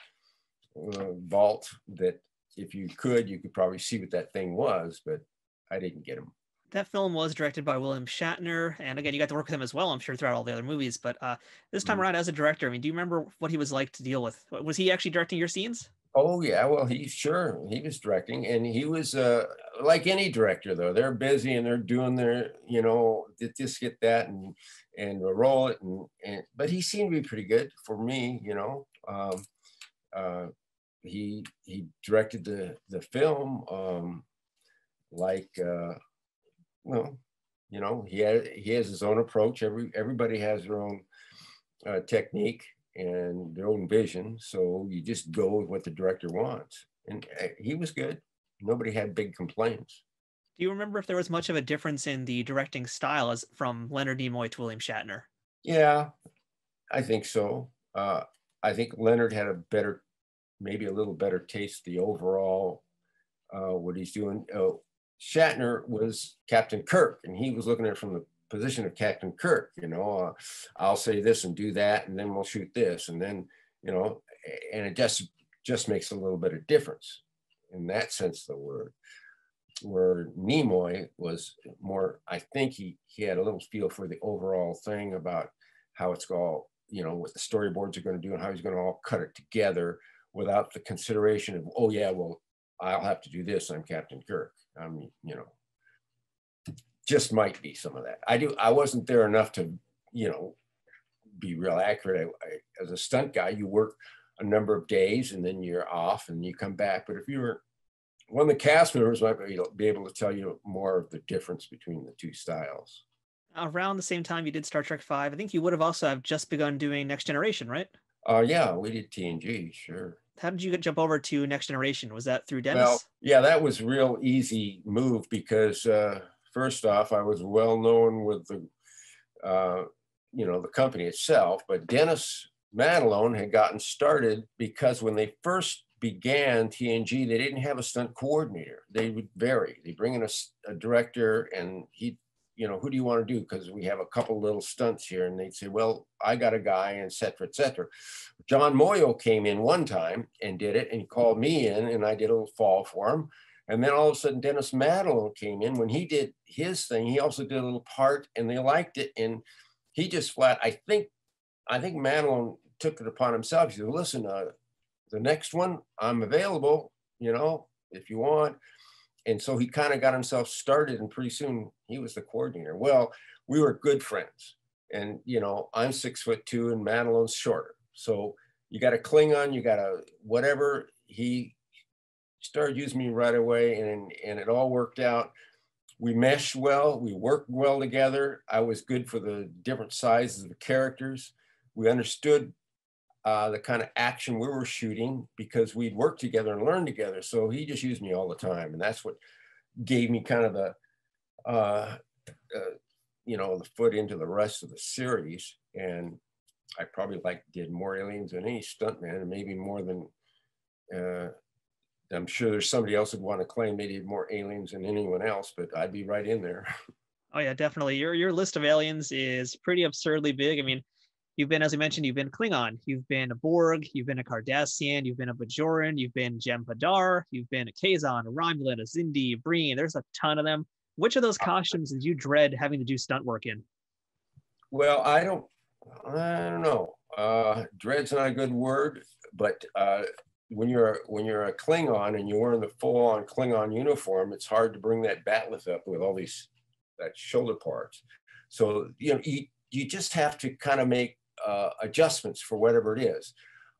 uh, vault that if you could, you could probably see what that thing was, but I didn't get them.
That film was directed by William Shatner, and again, you got to work with him as well, I'm sure, throughout all the other movies. But uh, this time
Mhm.
around, as a director, I mean, do you remember what he was like to deal with? Was he actually directing your scenes?
Oh yeah, well he sure he was directing, and he was uh, like any director though. They're busy and they're doing their, you know, this get that and and roll it and and. But he seemed to be pretty good for me, you know. Um, uh, he he directed the the film um, like uh, well, you know, he had he has his own approach. Every everybody has their own uh, technique and their own vision. So you just go with what the director wants. And uh, he was good. Nobody had big complaints.
Do you remember if there was much of a difference in the directing style as from Leonard Nimoy to William Shatner?
Yeah, I think so. Uh, I think Leonard had a better, maybe a little better taste. The overall, uh, what he's doing. Uh, Shatner was Captain Kirk, and he was looking at it from the position of Captain Kirk. You know, uh, I'll say this and do that, and then we'll shoot this, and then you know, and it just just makes a little bit of difference in that sense of the word. Where Nimoy was more, I think he he had a little feel for the overall thing about how it's all, you know, what the storyboards are going to do and how he's going to all cut it together without the consideration of, oh yeah, well, I'll have to do this. I'm Captain Kirk. I'm, you know, just might be some of that. I do. I wasn't there enough to, you know, be real accurate. I, I, as a stunt guy, you work a number of days and then you're off and you come back. But if you were one of the cast members, might be be able to tell you more of the difference between the two styles.
Around the same time you did Star Trek Five, I think you would have also have just begun doing Next Generation, right?
Uh, yeah, we did TNG, sure.
How did you get jump over to Next Generation? Was that through Dennis?
Well, yeah, that was real easy move because uh, first off, I was well known with the, uh, you know, the company itself, but Dennis Madalone had gotten started because when they first began TNG, they didn't have a stunt coordinator. They would vary. They bring in a director and he, you know, who do you want to do? Because we have a couple little stunts here. And they'd say, well, I got a guy, et cetera, et cetera. John Moio came in one time and did it and he called me in and I did a little fall for him. And then all of a sudden, Dennis Madalone came in. When he did his thing, he also did a little part and they liked it. And he just flat, I think, I think Madalone took it upon himself. He said, listen, uh, the next one, I'm available, you know, if you want. And so he kind of got himself started and pretty soon he was the coordinator. Well, we were good friends. And, you know, I'm six foot two and Madalone's shorter. So, you got to Klingon, you got to whatever. He started using me right away, and and it all worked out. We meshed well. We worked well together. I was good for the different sizes of the characters. We understood uh, the kind of action we were shooting because we'd worked together and learned together. So he just used me all the time, and that's what gave me kind of the, uh, uh, you know, the foot into the rest of the series. And I probably like did more aliens than any stuntman, and maybe more than. Uh, I'm sure there's somebody else would want to claim they did more aliens than anyone else, but I'd be right in there.
Oh yeah, definitely. Your your list of aliens is pretty absurdly big. I mean, you've been, as I mentioned, you've been Klingon, you've been a Borg, you've been a Cardassian, you've been a Bajoran, you've been Jem'Hadar, you've been a Kazon, a Romulan, a Xindi, a Breen. There's a ton of them. Which of those costumes did you dread having to do stunt work in?
Well, I don't, I don't know. Uh, dread's not a good word, but uh, when you're when you're a Klingon and you're wearing the full-on Klingon uniform, it's hard to bring that bat'leth up with all these that shoulder parts. So you know you you just have to kind of make uh, adjustments for whatever it is.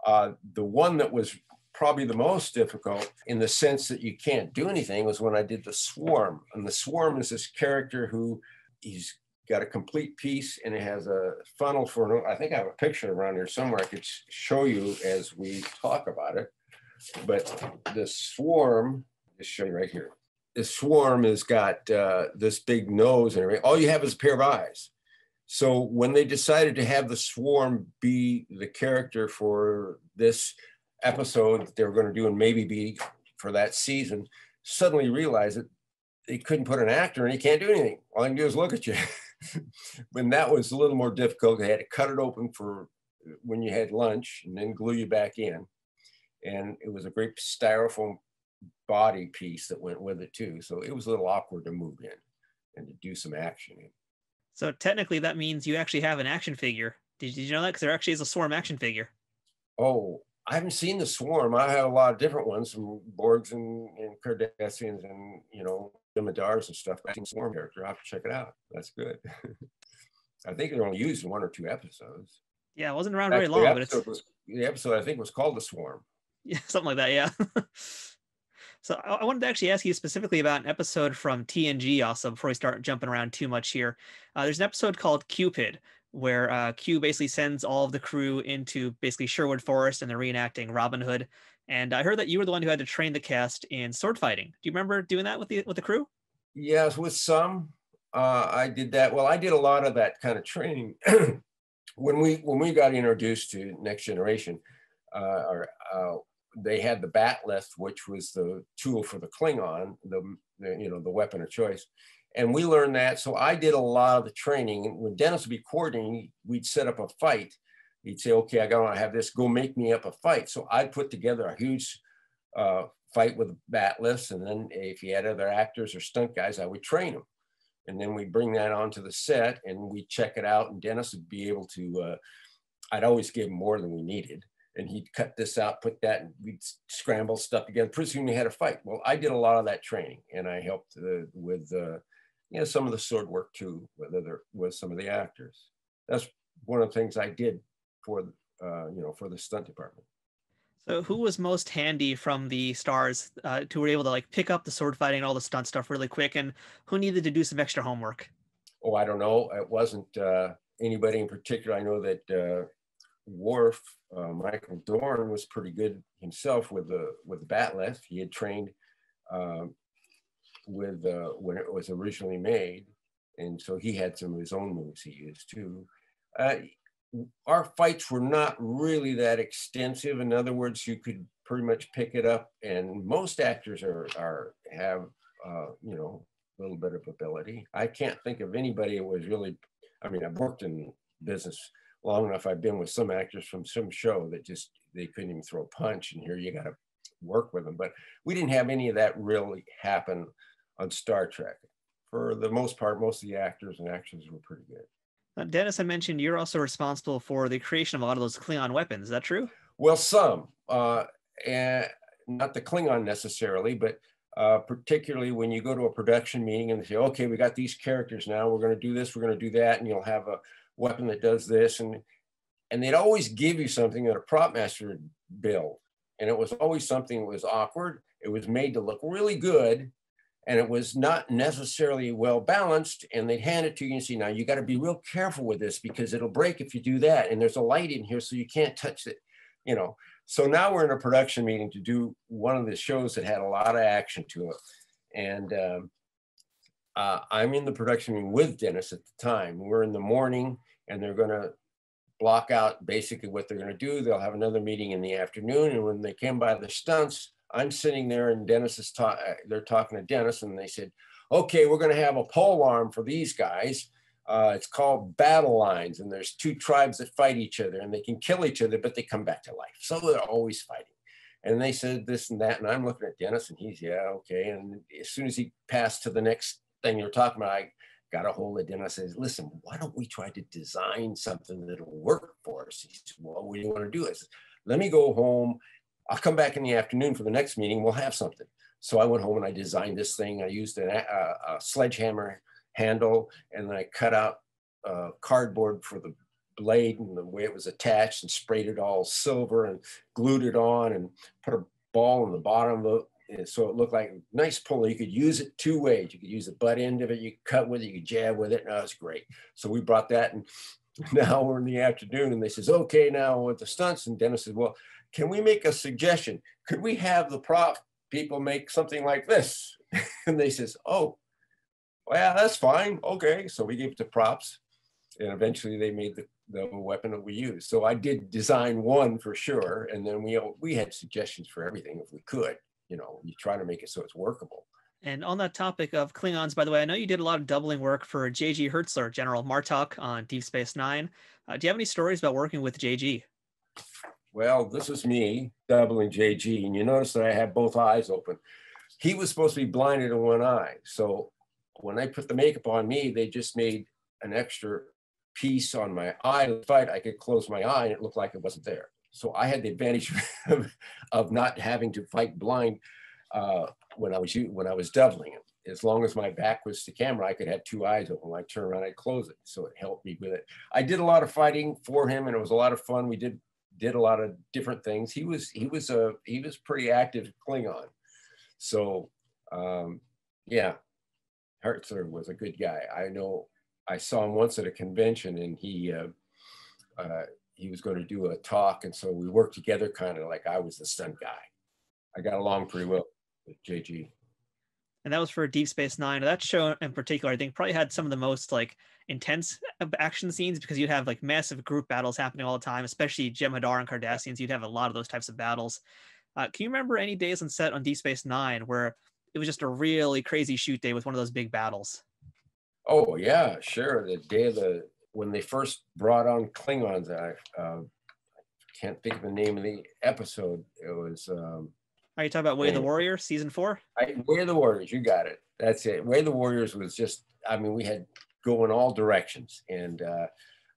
Uh, the one that was probably the most difficult in the sense that you can't do anything was when I did the swarm. And the swarm is this character who he's got a complete piece and it has a funnel for, an, I think I have a picture around here somewhere I could show you as we talk about it. But the swarm, just show you right here. The swarm has got uh, this big nose and everything. All you have is a pair of eyes. So when they decided to have the swarm be the character for this episode that they were going to do and maybe be for that season, suddenly realized that they couldn't put an actor and he can't do anything. All I can do is look at you. when that was a little more difficult, they had to cut it open for when you had lunch and then glue you back in. And it was a great styrofoam body piece that went with it too. So it was a little awkward to move in and to do some action in.
So technically, that means you actually have an action figure. Did, did you know that? Because there actually is a Swarm action figure.
Oh, I haven't seen the Swarm. I have a lot of different ones from Borgs and, and Cardassians and you know Jem'Hadars and stuff. I think Swarm character. I have to check it out. That's good. I think they're only used one or two episodes.
Yeah, it wasn't around very long, but it's
was, the episode I think was called the Swarm.
Yeah, something like that. Yeah. So I wanted to actually ask you specifically about an episode from TNG also before we start jumping around too much here. Uh, there's an episode called Qpid where uh, Q basically sends all of the crew into basically Sherwood Forest and they're reenacting Robin Hood. And I heard that you were the one who had to train the cast in sword fighting. Do you remember doing that with the with the crew?
Yes, with some. Uh, I did that. Well, I did a lot of that kind of training when we when we got introduced to Next Generation. Uh, or uh, they had the bat'leth, which was the tool for the Klingon, the, the, you know the weapon of choice, and we learned that. So I did a lot of the training. And when Dennis would be coordinating, we'd set up a fight. He'd say, "Okay, I gotta have this. Go make me up a fight." So I'd put together a huge uh, fight with bat'leths, and then if he had other actors or stunt guys, I would train them. And then we'd bring that onto the set, and we'd check it out. And Dennis would be able to. Uh, I'd always give more than we needed and he'd cut this out, put that, and we'd scramble stuff together. Pretty soon we had a fight. Well, I did a lot of that training, and I helped uh, with, uh, you know, some of the sword work too, with other with some of the actors. That's one of the things I did for, uh, you know, for the stunt department.
So, who was most handy from the stars uh, to were able to like pick up the sword fighting and all the stunt stuff really quick, and who needed to do some extra homework?
Oh, I don't know. It wasn't uh, anybody in particular. I know that uh, Worf, uh, Michael Dorn was pretty good himself with the with bat'leth. He had trained um, with uh, when it was originally made, and so he had some of his own moves he used too. Uh, our fights were not really that extensive. In other words, you could pretty much pick it up, and most actors are are have uh, you know a little bit of ability. I can't think of anybody who was really. I mean, I've worked in business long enough, I've been with some actors from some show that just they couldn't even throw a punch, and here you got to work with them. But we didn't have any of that really happen on Star Trek. For the most part, most of the actors and actresses were pretty good.
Uh, Dennis, I mentioned you're also responsible for the creation of a lot of those Klingon weapons. Is that true?
Well, some, uh, and not the Klingon necessarily, but uh, particularly when you go to a production meeting and they say, okay, we got these characters now, we're going to do this, we're going to do that, and you'll have a weapon that does this and and they'd always give you something that a prop master would build. And it was always something that was awkward. It was made to look really good and it was not necessarily well balanced. And they'd hand it to you and say, now you got to be real careful with this because it'll break if you do that. And there's a light in here, so you can't touch it, you know. So now we're in a production meeting to do one of the shows that had a lot of action to it. And um, uh, I'm in the production meeting with Dennis at the time. We're in the morning and they're going to block out basically what they're going to do. They'll have another meeting in the afternoon. And when they came by the stunts, I'm sitting there and Dennis is talking, they're talking to Dennis and they said, okay, we're going to have a pole arm for these guys. Uh, it's called battle lines and there's two tribes that fight each other and they can kill each other, but they come back to life. So they're always fighting. And they said this and that. And I'm looking at Dennis and he's, yeah, okay. And as soon as he passed to the next thing you're talking about, I got a hold of Dennis and says, listen, why don't we try to design something that'll work for us? He said, well, what do you want to do? I said, let me go home. I'll come back in the afternoon for the next meeting. We'll have something. So I went home and I designed this thing. I used a, a, a sledgehammer handle and then I cut out uh, cardboard for the blade and the way it was attached and sprayed it all silver and glued it on and put a ball in the bottom of and so it looked like a nice pulley. You could use it two ways. You could use the butt end of it, you could cut with it, you could jab with it. No, was great. So we brought that and now we're in the afternoon and they says, okay, now with the stunts. And Dennis says, well, can we make a suggestion? Could we have the prop people make something like this? and they says, oh, well, that's fine. Okay. So we gave it to props and eventually they made the, the weapon that we used. So I did design one for sure. And then we, we had suggestions for everything if we could you know, you try to make it so it's workable.
And on that topic of Klingons, by the way, I know you did a lot of doubling work for J.G. Hertzler, General Martok on Deep Space Nine. Uh, do you have any stories about working with J.G.?
Well, this is me doubling J.G. And you notice that I have both eyes open. He was supposed to be blinded in one eye. So when I put the makeup on me, they just made an extra piece on my eye. Fight, I could close my eye and it looked like it wasn't there. So I had the advantage of, of not having to fight blind uh, when I was when I was doubling it. As long as my back was to camera, I could have two eyes open. When I turn around, I'd close it. So it helped me with it. I did a lot of fighting for him, and it was a lot of fun. We did did a lot of different things. He was he was a he was pretty active Klingon. So um, yeah, Hertzler was a good guy. I know I saw him once at a convention, and he uh, uh, he was going to do a talk, and so we worked together, kind of like I was the stunt guy. I got along pretty well with JG.
And that was for Deep Space Nine. That show in particular, I think, probably had some of the most like intense action scenes because you'd have like massive group battles happening all the time, especially Jem'Hadar and Cardassians. You'd have a lot of those types of battles. Uh, can you remember any days on set on Deep Space Nine where it was just a really crazy shoot day with one of those big battles?
Oh yeah, sure. The day of the when they first brought on Klingons, I uh, can't think of the name of the episode. It was. Um,
Are you talking about Way of the Warrior, season four?
I, Way of the Warriors, you got it. That's it. Way of the Warriors was just. I mean, we had go in all directions, and uh,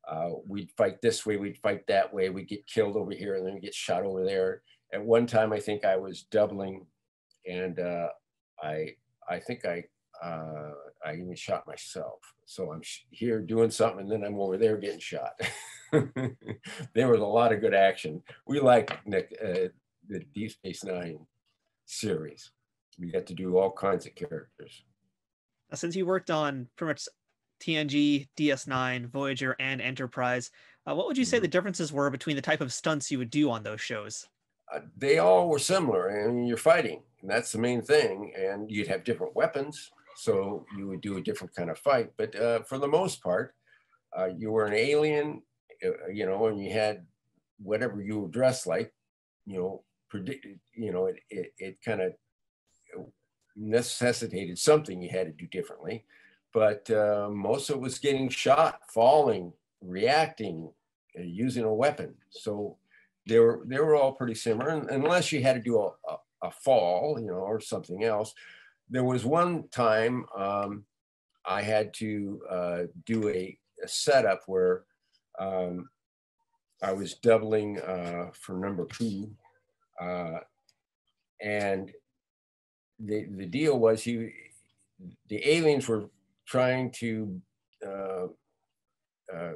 uh, we'd fight this way, we'd fight that way, we'd get killed over here, and then we get shot over there. At one time, I think I was doubling, and uh, I I think I uh, I even shot myself. So I'm here doing something and then I'm over there getting shot. there was a lot of good action. We like Nick, uh, the Deep Space Nine series. We got to do all kinds of characters.
Since you worked on pretty much TNG, DS9, Voyager, and Enterprise, uh, what would you say mm-hmm. the differences were between the type of stunts you would do on those shows?
Uh, they all were similar. Mean, you're fighting, and that's the main thing. And you'd have different weapons. So you would do a different kind of fight. But uh, for the most part, uh, you were an alien, uh, you know, and you had whatever you were dressed like, you know, predicted, you know, it, it, it kind of necessitated something you had to do differently. But uh, most of it was getting shot, falling, reacting, uh, using a weapon. So they were they were all pretty similar, unless you had to do a, a, a fall, you know, or something else there was one time um, I had to uh, do a, a, setup where um, I was doubling uh, for number two. Uh, and the, the deal was he, the aliens were trying to uh, uh,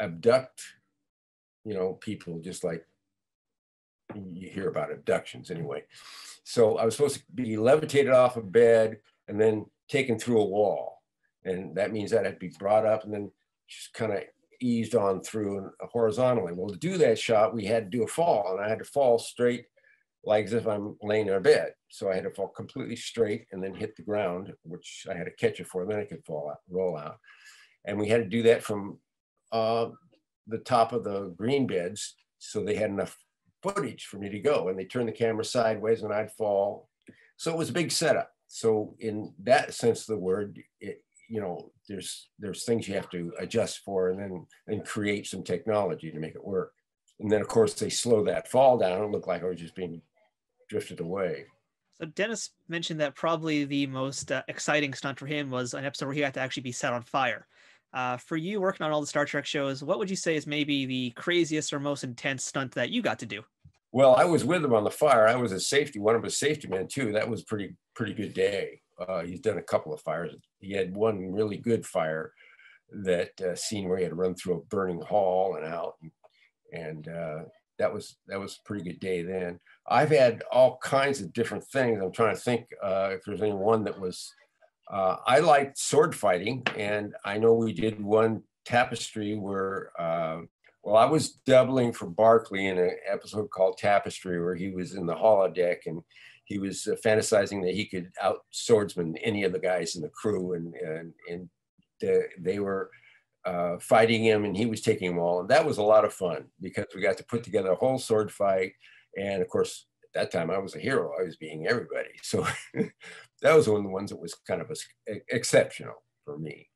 abduct you know, people just like you hear about abductions anyway. So I was supposed to be levitated off a bed and then taken through a wall. And that means that I'd be brought up and then just kind of eased on through horizontally. Well, to do that shot, we had to do a fall and I had to fall straight like as if I'm laying in a bed. So I had to fall completely straight and then hit the ground, which I had to catch it for, then I could fall out, roll out. And we had to do that from uh, the top of the green beds. So they had enough footage for me to go and they turned the camera sideways and I'd fall. So it was a big setup. So in that sense of the word, it, you know, there's there's things you have to adjust for and then and create some technology to make it work. And then of course they slow that fall down. It looked like I was just being drifted away.
So Dennis mentioned that probably the most uh, exciting stunt for him was an episode where he had to actually be set on fire. Uh, for you working on all the Star Trek shows, what would you say is maybe the craziest or most intense stunt that you got to do?
Well, I was with him on the fire. I was a safety, one of his safety men too. That was pretty pretty good day. Uh, he's done a couple of fires. He had one really good fire, that uh, scene where he had run through a burning hall and out, and, and uh, that was that was a pretty good day then. I've had all kinds of different things. I'm trying to think uh, if there's any one that was. Uh, I liked sword fighting, and I know we did one tapestry where. Well, I was doubling for Barclay in an episode called Tapestry, where he was in the holodeck and he was uh, fantasizing that he could out swordsman any of the guys in the crew, and and and the, they were uh, fighting him, and he was taking them all, and that was a lot of fun because we got to put together a whole sword fight, and of course at that time I was a hero, I was being everybody, so that was one of the ones that was kind of a, exceptional for me.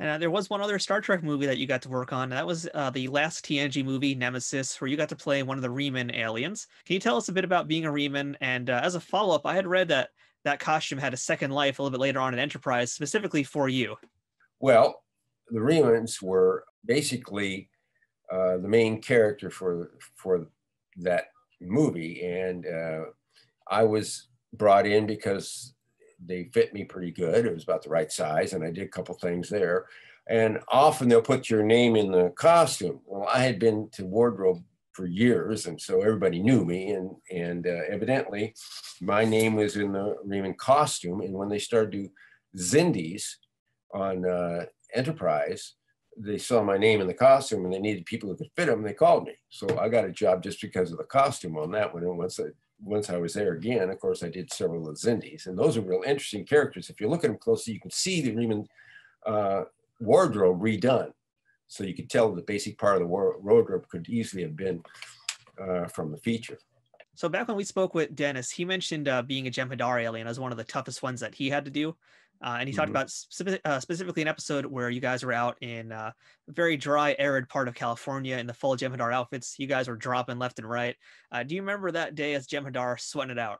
And uh, there was one other Star Trek movie that you got to work on. That was uh, the last TNG movie, Nemesis, where you got to play one of the Reman aliens. Can you tell us a bit about being a Reman? And uh, as a follow up, I had read that that costume had a second life a little bit later on in Enterprise, specifically for you.
Well, the Remans were basically uh, the main character for for that movie, and uh, I was brought in because they fit me pretty good. It was about the right size, and I did a couple things there. And often they'll put your name in the costume. Well, I had been to wardrobe for years, and so everybody knew me. And and uh, evidently, my name was in the Reman costume. And when they started to Xindi on uh, Enterprise, they saw my name in the costume, and they needed people who could fit them. They called me, so I got a job just because of the costume on that one. And once I once I was there again, of course, I did several of the Xindis, and those are real interesting characters. If you look at them closely, you can see the Reman uh, wardrobe redone. So you could tell the basic part of the wardrobe could easily have been uh, from the feature.
So back when we spoke with Dennis, he mentioned uh, being a Jem'Hadar alien as one of the toughest ones that he had to do. Uh, and he mm-hmm. talked about spe- uh, specifically an episode where you guys were out in uh, a very dry, arid part of California in the full Jem'Hadar outfits. You guys were dropping left and right. Uh, do you remember that day as Jem'Hadar sweating it out?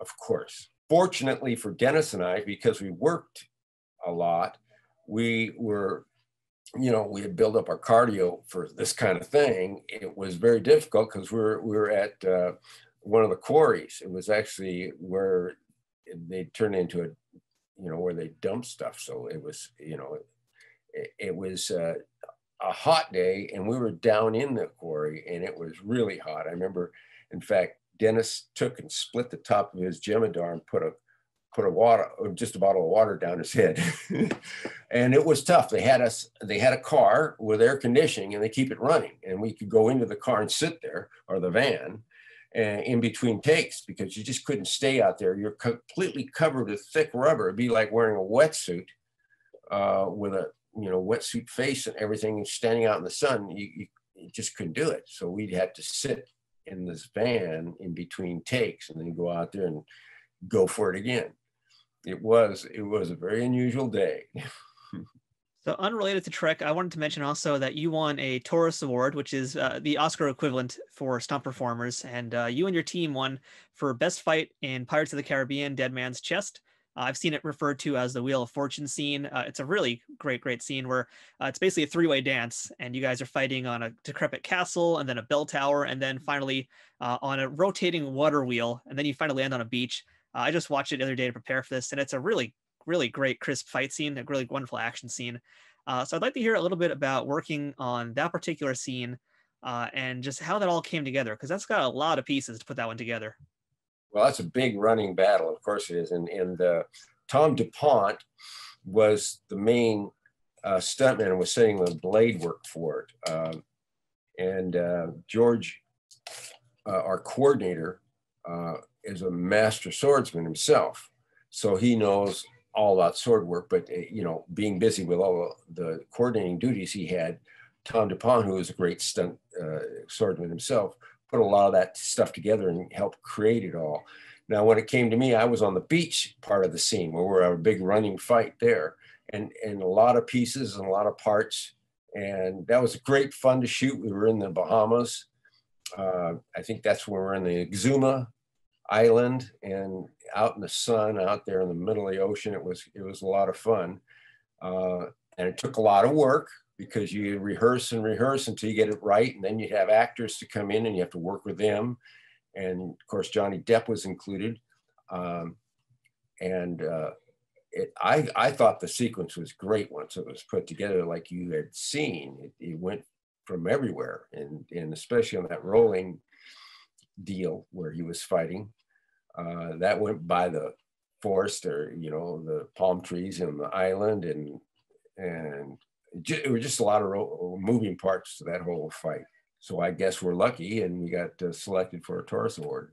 Of course. Fortunately for Dennis and I, because we worked a lot, we were, you know, we had built up our cardio for this kind of thing. It was very difficult because we were, we were at uh, one of the quarries. It was actually where they turned into a you know, where they dump stuff. So it was, you know, it, it was uh, a hot day and we were down in the quarry and it was really hot. I remember, in fact, Dennis took and split the top of his Jem'Hadar and put a put a water just a bottle of water down his head and it was tough they had us they had a car with air conditioning and they keep it running and we could go into the car and sit there or the van in between takes because you just couldn't stay out there. You're completely covered with thick rubber. It'd be like wearing a wetsuit uh, with a you know wetsuit face and everything, and standing out in the sun. You, you, you just couldn't do it. So we'd have to sit in this van in between takes and then go out there and go for it again. It was it was a very unusual day.
So, unrelated to Trek, I wanted to mention also that you won a Taurus Award, which is uh, the Oscar equivalent for stunt performers, and uh, you and your team won for best fight in Pirates of the Caribbean: Dead Man's Chest. Uh, I've seen it referred to as the Wheel of Fortune scene. Uh, it's a really great, great scene where uh, it's basically a three-way dance, and you guys are fighting on a decrepit castle, and then a bell tower, and then finally uh, on a rotating water wheel, and then you finally land on a beach. I just watched it the other day to prepare for this, and it's a really really great, crisp fight scene, a really wonderful action scene. Uh, so I'd like to hear a little bit about working on that particular scene uh, and just how that all came together because that's got a lot of pieces to put that one together.
Well, that's a big running battle, of course it is, and and uh, Tom DuPont was the main uh, stuntman and was setting the blade work for it, um, and uh, George, uh, our coordinator, is a master swordsman himself, so he knows all about sword work. But uh, you know, being busy with all the coordinating duties he had, Tom DuPont, who was a great stunt uh, swordsman himself, put a lot of that stuff together and helped create it all. Now, when it came to me, I was on the beach part of the scene where we're a big running fight there, and and a lot of pieces and a lot of parts, and that was great fun to shoot. We were in the Bahamas. Uh, I think that's where we're in the Exuma Island and out in the sun, out there in the middle of the ocean. It was it was a lot of fun, uh, and it took a lot of work because you rehearse and rehearse until you get it right, and then you have actors to come in and you have to work with them and of course Johnny Depp was included. Um, and uh, it, I, I thought the sequence was great once it was put together like you had seen. It, it went from everywhere, and, and especially on that rolling deal where he was fighting. Uh, that went by the forest or you know the palm trees and the island and and it, was just a lot of moving parts to that whole fight so I guess we're lucky and we got uh, selected for a Taurus Award.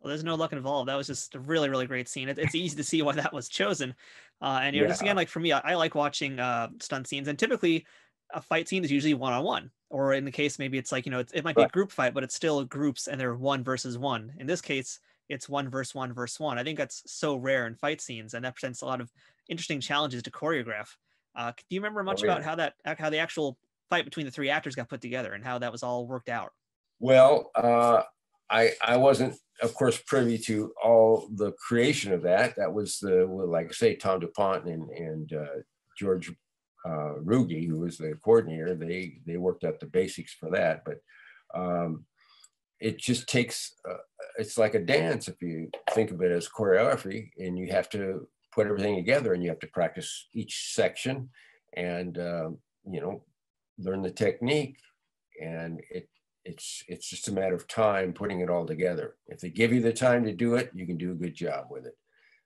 Well, there's no luck involved. That was just a really, really great scene. It, it's easy to see why that was chosen. Uh, and you know, yeah. just again, like for me, I, I like watching uh, stunt scenes, and typically a fight scene is usually one on one, or in the case maybe it's like you know it, it might be right. a group fight, but it's still groups and they're one versus one. In this case, it's one verse one verse one. I think that's so rare in fight scenes, and that presents a lot of interesting challenges to choreograph. Uh, do you remember much oh, yeah. about how that how the actual fight between the three actors got put together and how that was all worked out?
Well, uh, I I wasn't, of course, privy to all the creation of that. That was the well, like I say, Tom Dupont and and uh, George uh, Ruge, who was the coordinator. They they worked out the basics for that, but. Um, it just takes uh, it's like a dance if you think of it as choreography and you have to put everything together and you have to practice each section and uh, you know learn the technique and it it's it's just a matter of time putting it all together. If they give you the time to do it you can do a good job with it.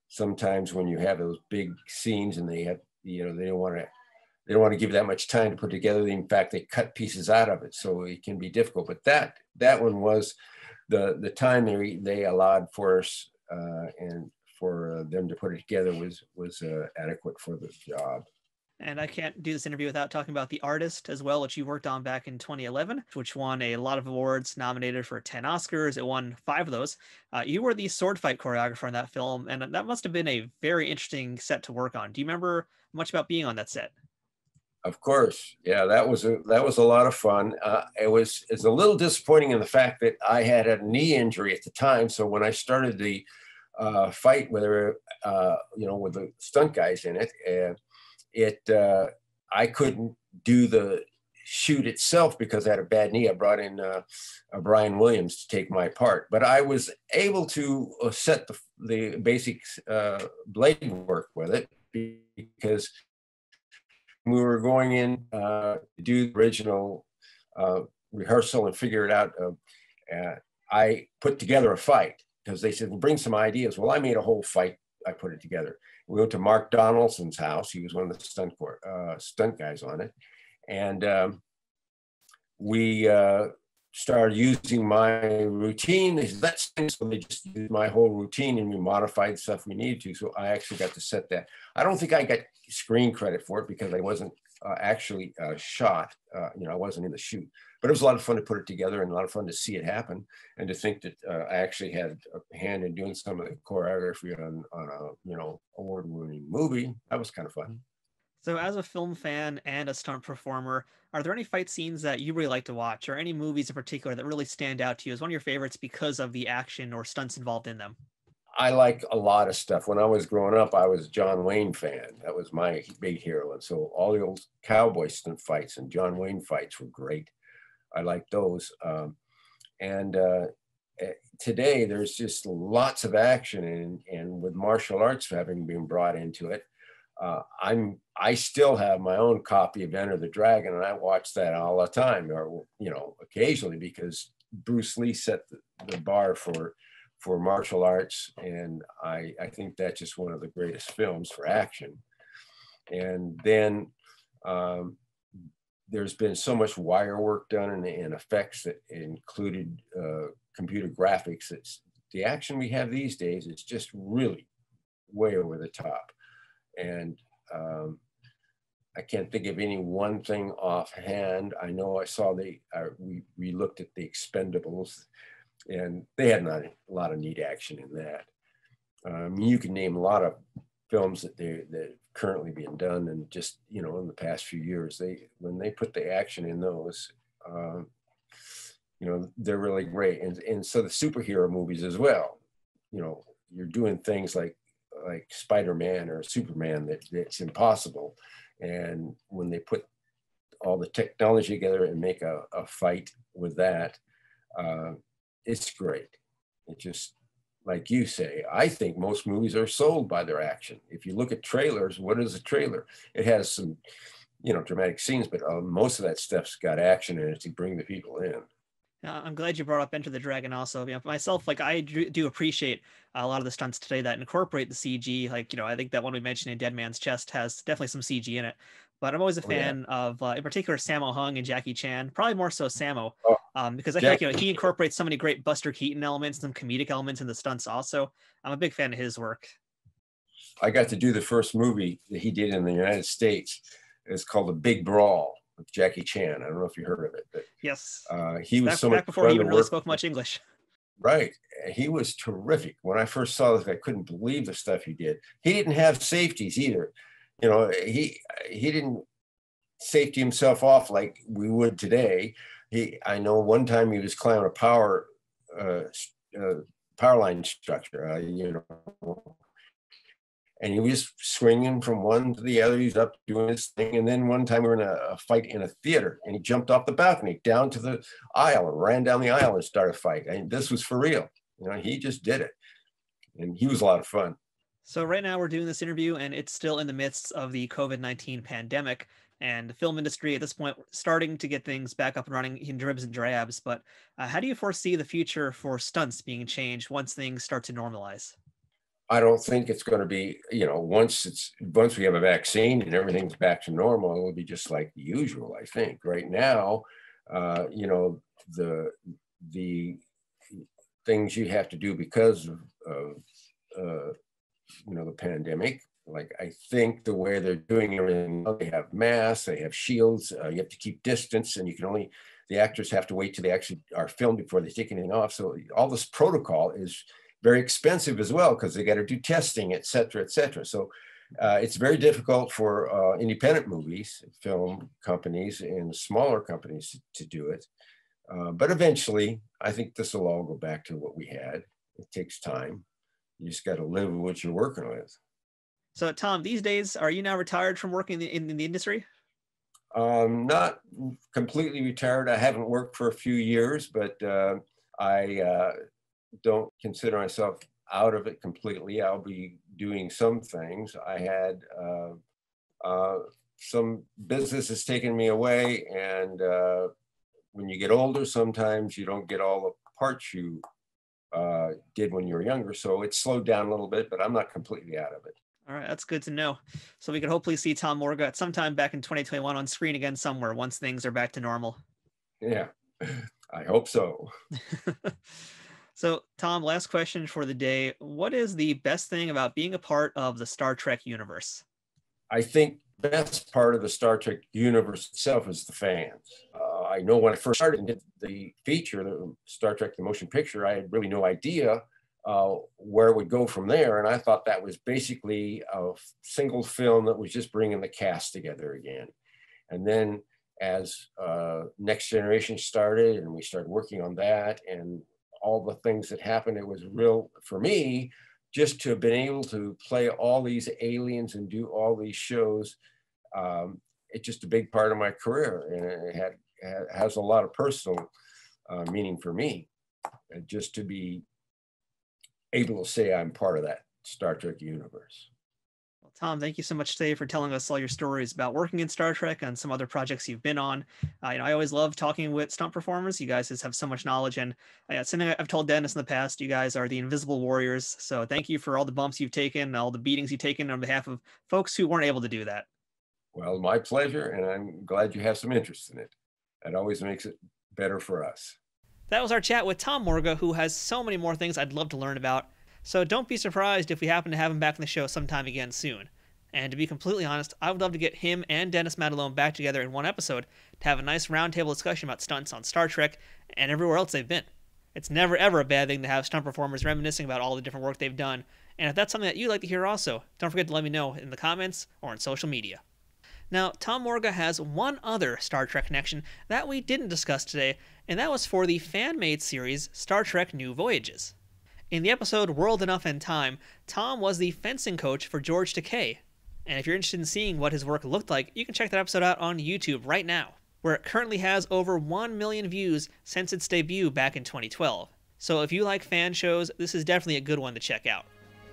Sometimes when you have those big scenes and they have you know they don't want to they don't want to give that much time to put together in fact they cut pieces out of it so it can be difficult but that that one was the the time they they allowed for us uh, and for uh, them to put it together was was uh, adequate for the job
and I can't do this interview without talking about The Artist as well, which you worked on back in 2011, which won a lot of awards, nominated for 10 Oscars. It won five of those. Uh, you were the sword fight choreographer in that film, and that must have been a very interesting set to work on. Do you remember much about being on that set?
Of course, yeah, that was a that was a lot of fun. Uh, it was it's a little disappointing in the fact that I had a knee injury at the time. So when I started the uh, fight, whether uh, you know with the stunt guys in it, uh, it uh, I couldn't do the shoot itself because I had a bad knee. I brought in uh, Brian Williams to take my part, but I was able to uh, set the, the basic uh, blade work with it because we were going in uh, to do the original uh, rehearsal and figure it out. I put together a fight because they said, well, bring some ideas. Well, I made a whole fight. I put it together we went to Mark Donaldson's house. He was one of the stunt uh, stunt guys on it, and um, we uh, started using my routine. They That's so they just used my whole routine and we modified stuff we needed to. So I actually got to set that. I don't think I got screen credit for it because I wasn't uh, actually uh, shot. Uh, you know, I wasn't in the shoot, but it was a lot of fun to put it together and a lot of fun to see it happen and to think that uh, I actually had a hand in doing some of the choreography on, on a you know award-winning movie. That was kind of fun.
So, as a film fan and a stunt performer, are there any fight scenes that you really like to watch, or any movies in particular that really stand out to you as one of your favorites because of the action or stunts involved in them?
I like a lot of stuff. When I was growing up, I was a John Wayne fan. That was my big hero. And so all the old cowboy stunt fights and John Wayne fights were great. I like those. Um, and uh, eh, today there's just lots of action and, and with martial arts having been brought into it, uh, I'm I still have my own copy of Enter the Dragon, and I watch that all the time, or you know, occasionally because Bruce Lee set the, the bar for for martial arts, and I I think that's just one of the greatest films for action. And then um, there's been so much wire work done and, and effects that included uh, computer graphics. It's the action we have these days is just really way over the top. And um, I can't think of any one thing offhand. I know I saw the, uh, we, we looked at the expendables and they had not a lot of neat action in that. Um, you can name a lot of films that they that currently being done and just you know in the past few years they when they put the action in those um, you know they're really great and and so the superhero movies as well you know you're doing things like like spider-man or superman that that's impossible. And when they put all the technology together and make a, a fight with that uh, it's great. It just like you say i think most movies are sold by their action. If you look at trailers what is a trailer? It has some you know dramatic scenes but uh, most of that stuff's got action in it to bring the people in
uh, I'm glad you brought up Enter the Dragon. Also, you know, myself, like I do appreciate a lot of the stunts today that incorporate the CG. Like, you know, I think that one we mentioned in Dead Man's Chest has definitely some CG in it. But I'm always a fan oh, yeah. of, uh, in particular, Sammo Hung and Jackie Chan. Probably more so Sammo, oh, um, because I Jack- feel like you know he incorporates so many great Buster Keaton elements, some comedic elements in the stunts. Also, I'm a big fan of his work.
I got to do the first movie that he did in the United States. It's called The Big Brawl with Jackie Chan. I don't know if you heard of it, but
yes,
uh, he was
back,
so
back before he even really spoke much English.
Right, he was terrific. When I first saw this, I couldn't believe the stuff he did. He didn't have safeties either. You know, he he didn't safety himself off like we would today. He, I know one time he was climbing a power uh, uh, power line structure. Uh, you know, and he was swinging from one to the other. He's up doing his thing. And then one time we were in a, a, fight in a theater and he jumped off the balcony down to the aisle and ran down the aisle and started a fight. And this was for real. You know, he just did it. And he was a lot of fun.
So right now we're doing this interview and it's still in the midst of the COVID-19 pandemic and the film industry at this point starting to get things back up and running in dribs and drabs. But uh, how do you foresee the future for stunts being changed once things start to normalize?
I don't think it's going to be, you know, once it's once we have a vaccine and everything's back to normal, it'll be just like usual. I think right now, uh, you know, the the things you have to do because of, of uh, you know the pandemic. Like I think the way they're doing everything, they have masks, they have shields. Uh, you have to keep distance, and you can only the actors have to wait till they actually are filmed before they take anything off. So all this protocol is very expensive as well because they got to do testing, et cetera, et cetera. So uh, it's very difficult for uh, independent movies, film companies, and smaller companies to do it. Uh, but eventually, I think this will all go back to what we had. It takes time. You just got to live with what you're working with.
So, Tom, these days, are you now retired from working in in the industry?
Um, not completely retired. I haven't worked for a few years, but uh, I uh, don't consider myself out of it completely. I'll be doing some things. I had uh, uh, some business has taken me away, and uh, when you get older, sometimes you don't get all the parts you uh, did when you were younger. So it slowed down a little bit, but I'm not completely out of it.
All right, that's good to know. So we could hopefully see Tom Morga at sometime back in 2021 on screen again somewhere once things are back to normal.
Yeah, I hope so.
So, Tom, last question for the day. What is the best thing about being a part of the Star Trek universe?
I think best part of the Star Trek universe itself is the fans. Uh, I know when I first started and did the feature, the Star Trek the motion picture, I had really no idea uh, where it would go from there. And I thought that was basically a single film that was just bringing the cast together again. And then as uh, Next Generation started and we started working on that and all the things that happened. It was real for me just to have been able to play all these aliens and do all these shows. Um, it's just a big part of my career, and it had, has a lot of personal uh, meaning for me. And just to be able to say I'm part of that Star Trek universe.
Tom, thank you so much today for telling us all your stories about working in Star Trek and some other projects you've been on. Uh, you know, I always love talking with stunt performers. You guys just have so much knowledge, and uh, something I've told Dennis in the past. You guys are the invisible warriors. So thank you for all the bumps you've taken, all the beatings you've taken on behalf of folks who weren't able to do that.
Well, my pleasure, and I'm glad you have some interest in it. That always makes it better for us.
That was our chat with Tom Morga, who has so many more things I'd love to learn about. So don't be surprised if we happen to have him back in the show sometime again soon. And to be completely honest, I would love to get him and Dennis Madalone back together in one episode to have a nice roundtable discussion about stunts on Star Trek and everywhere else they've been. It's never ever a bad thing to have stunt performers reminiscing about all the different work they've done. And if that's something that you'd like to hear also, don't forget to let me know in the comments or on social media. Now, Tom Morga has one other Star Trek connection that we didn't discuss today, and that was for the fan made series Star Trek New Voyages. In the episode World Enough and Time, Tom was the fencing coach for George Takei. And if you're interested in seeing what his work looked like, you can check that episode out on YouTube right now, where it currently has over 1 million views since its debut back in 2012. So if you like fan shows, this is definitely a good one to check out.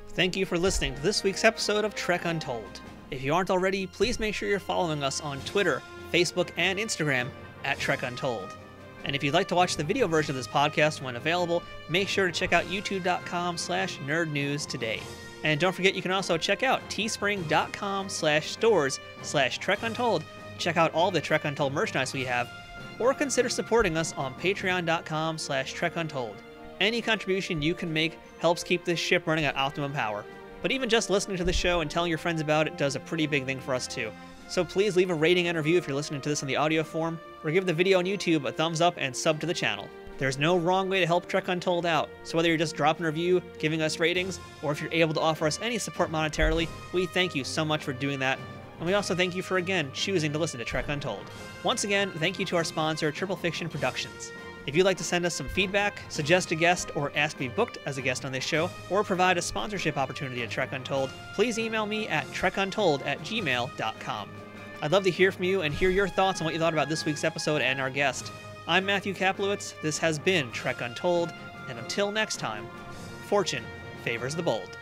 Thank you for listening to this week's episode of Trek Untold. If you aren't already, please make sure you're following us on Twitter, Facebook, and Instagram at Trek Untold. And if you'd like to watch the video version of this podcast when available, make sure to check out youtube.com slash nerdnews today. And don't forget you can also check out teespring.com slash stores slash Trek Untold. Check out all the Trek Untold merchandise we have, or consider supporting us on patreon.com slash Trek Untold. Any contribution you can make helps keep this ship running at optimum power. But even just listening to the show and telling your friends about it does a pretty big thing for us too. So please leave a rating and review if you're listening to this in the audio form, or give the video on YouTube a thumbs up and sub to the channel. There's no wrong way to help Trek Untold out, so whether you're just dropping a review, giving us ratings, or if you're able to offer us any support monetarily, we thank you so much for doing that. And we also thank you for again choosing to listen to Trek Untold. Once again, thank you to our sponsor, Triple Fiction Productions. If you'd like to send us some feedback, suggest a guest, or ask to be booked as a guest on this show, or provide a sponsorship opportunity at Trek Untold, please email me at trekuntold at gmail.com. I'd love to hear from you and hear your thoughts on what you thought about this week's episode and our guest. I'm Matthew Kaplowitz. This has been Trek Untold, and until next time, fortune favors the bold.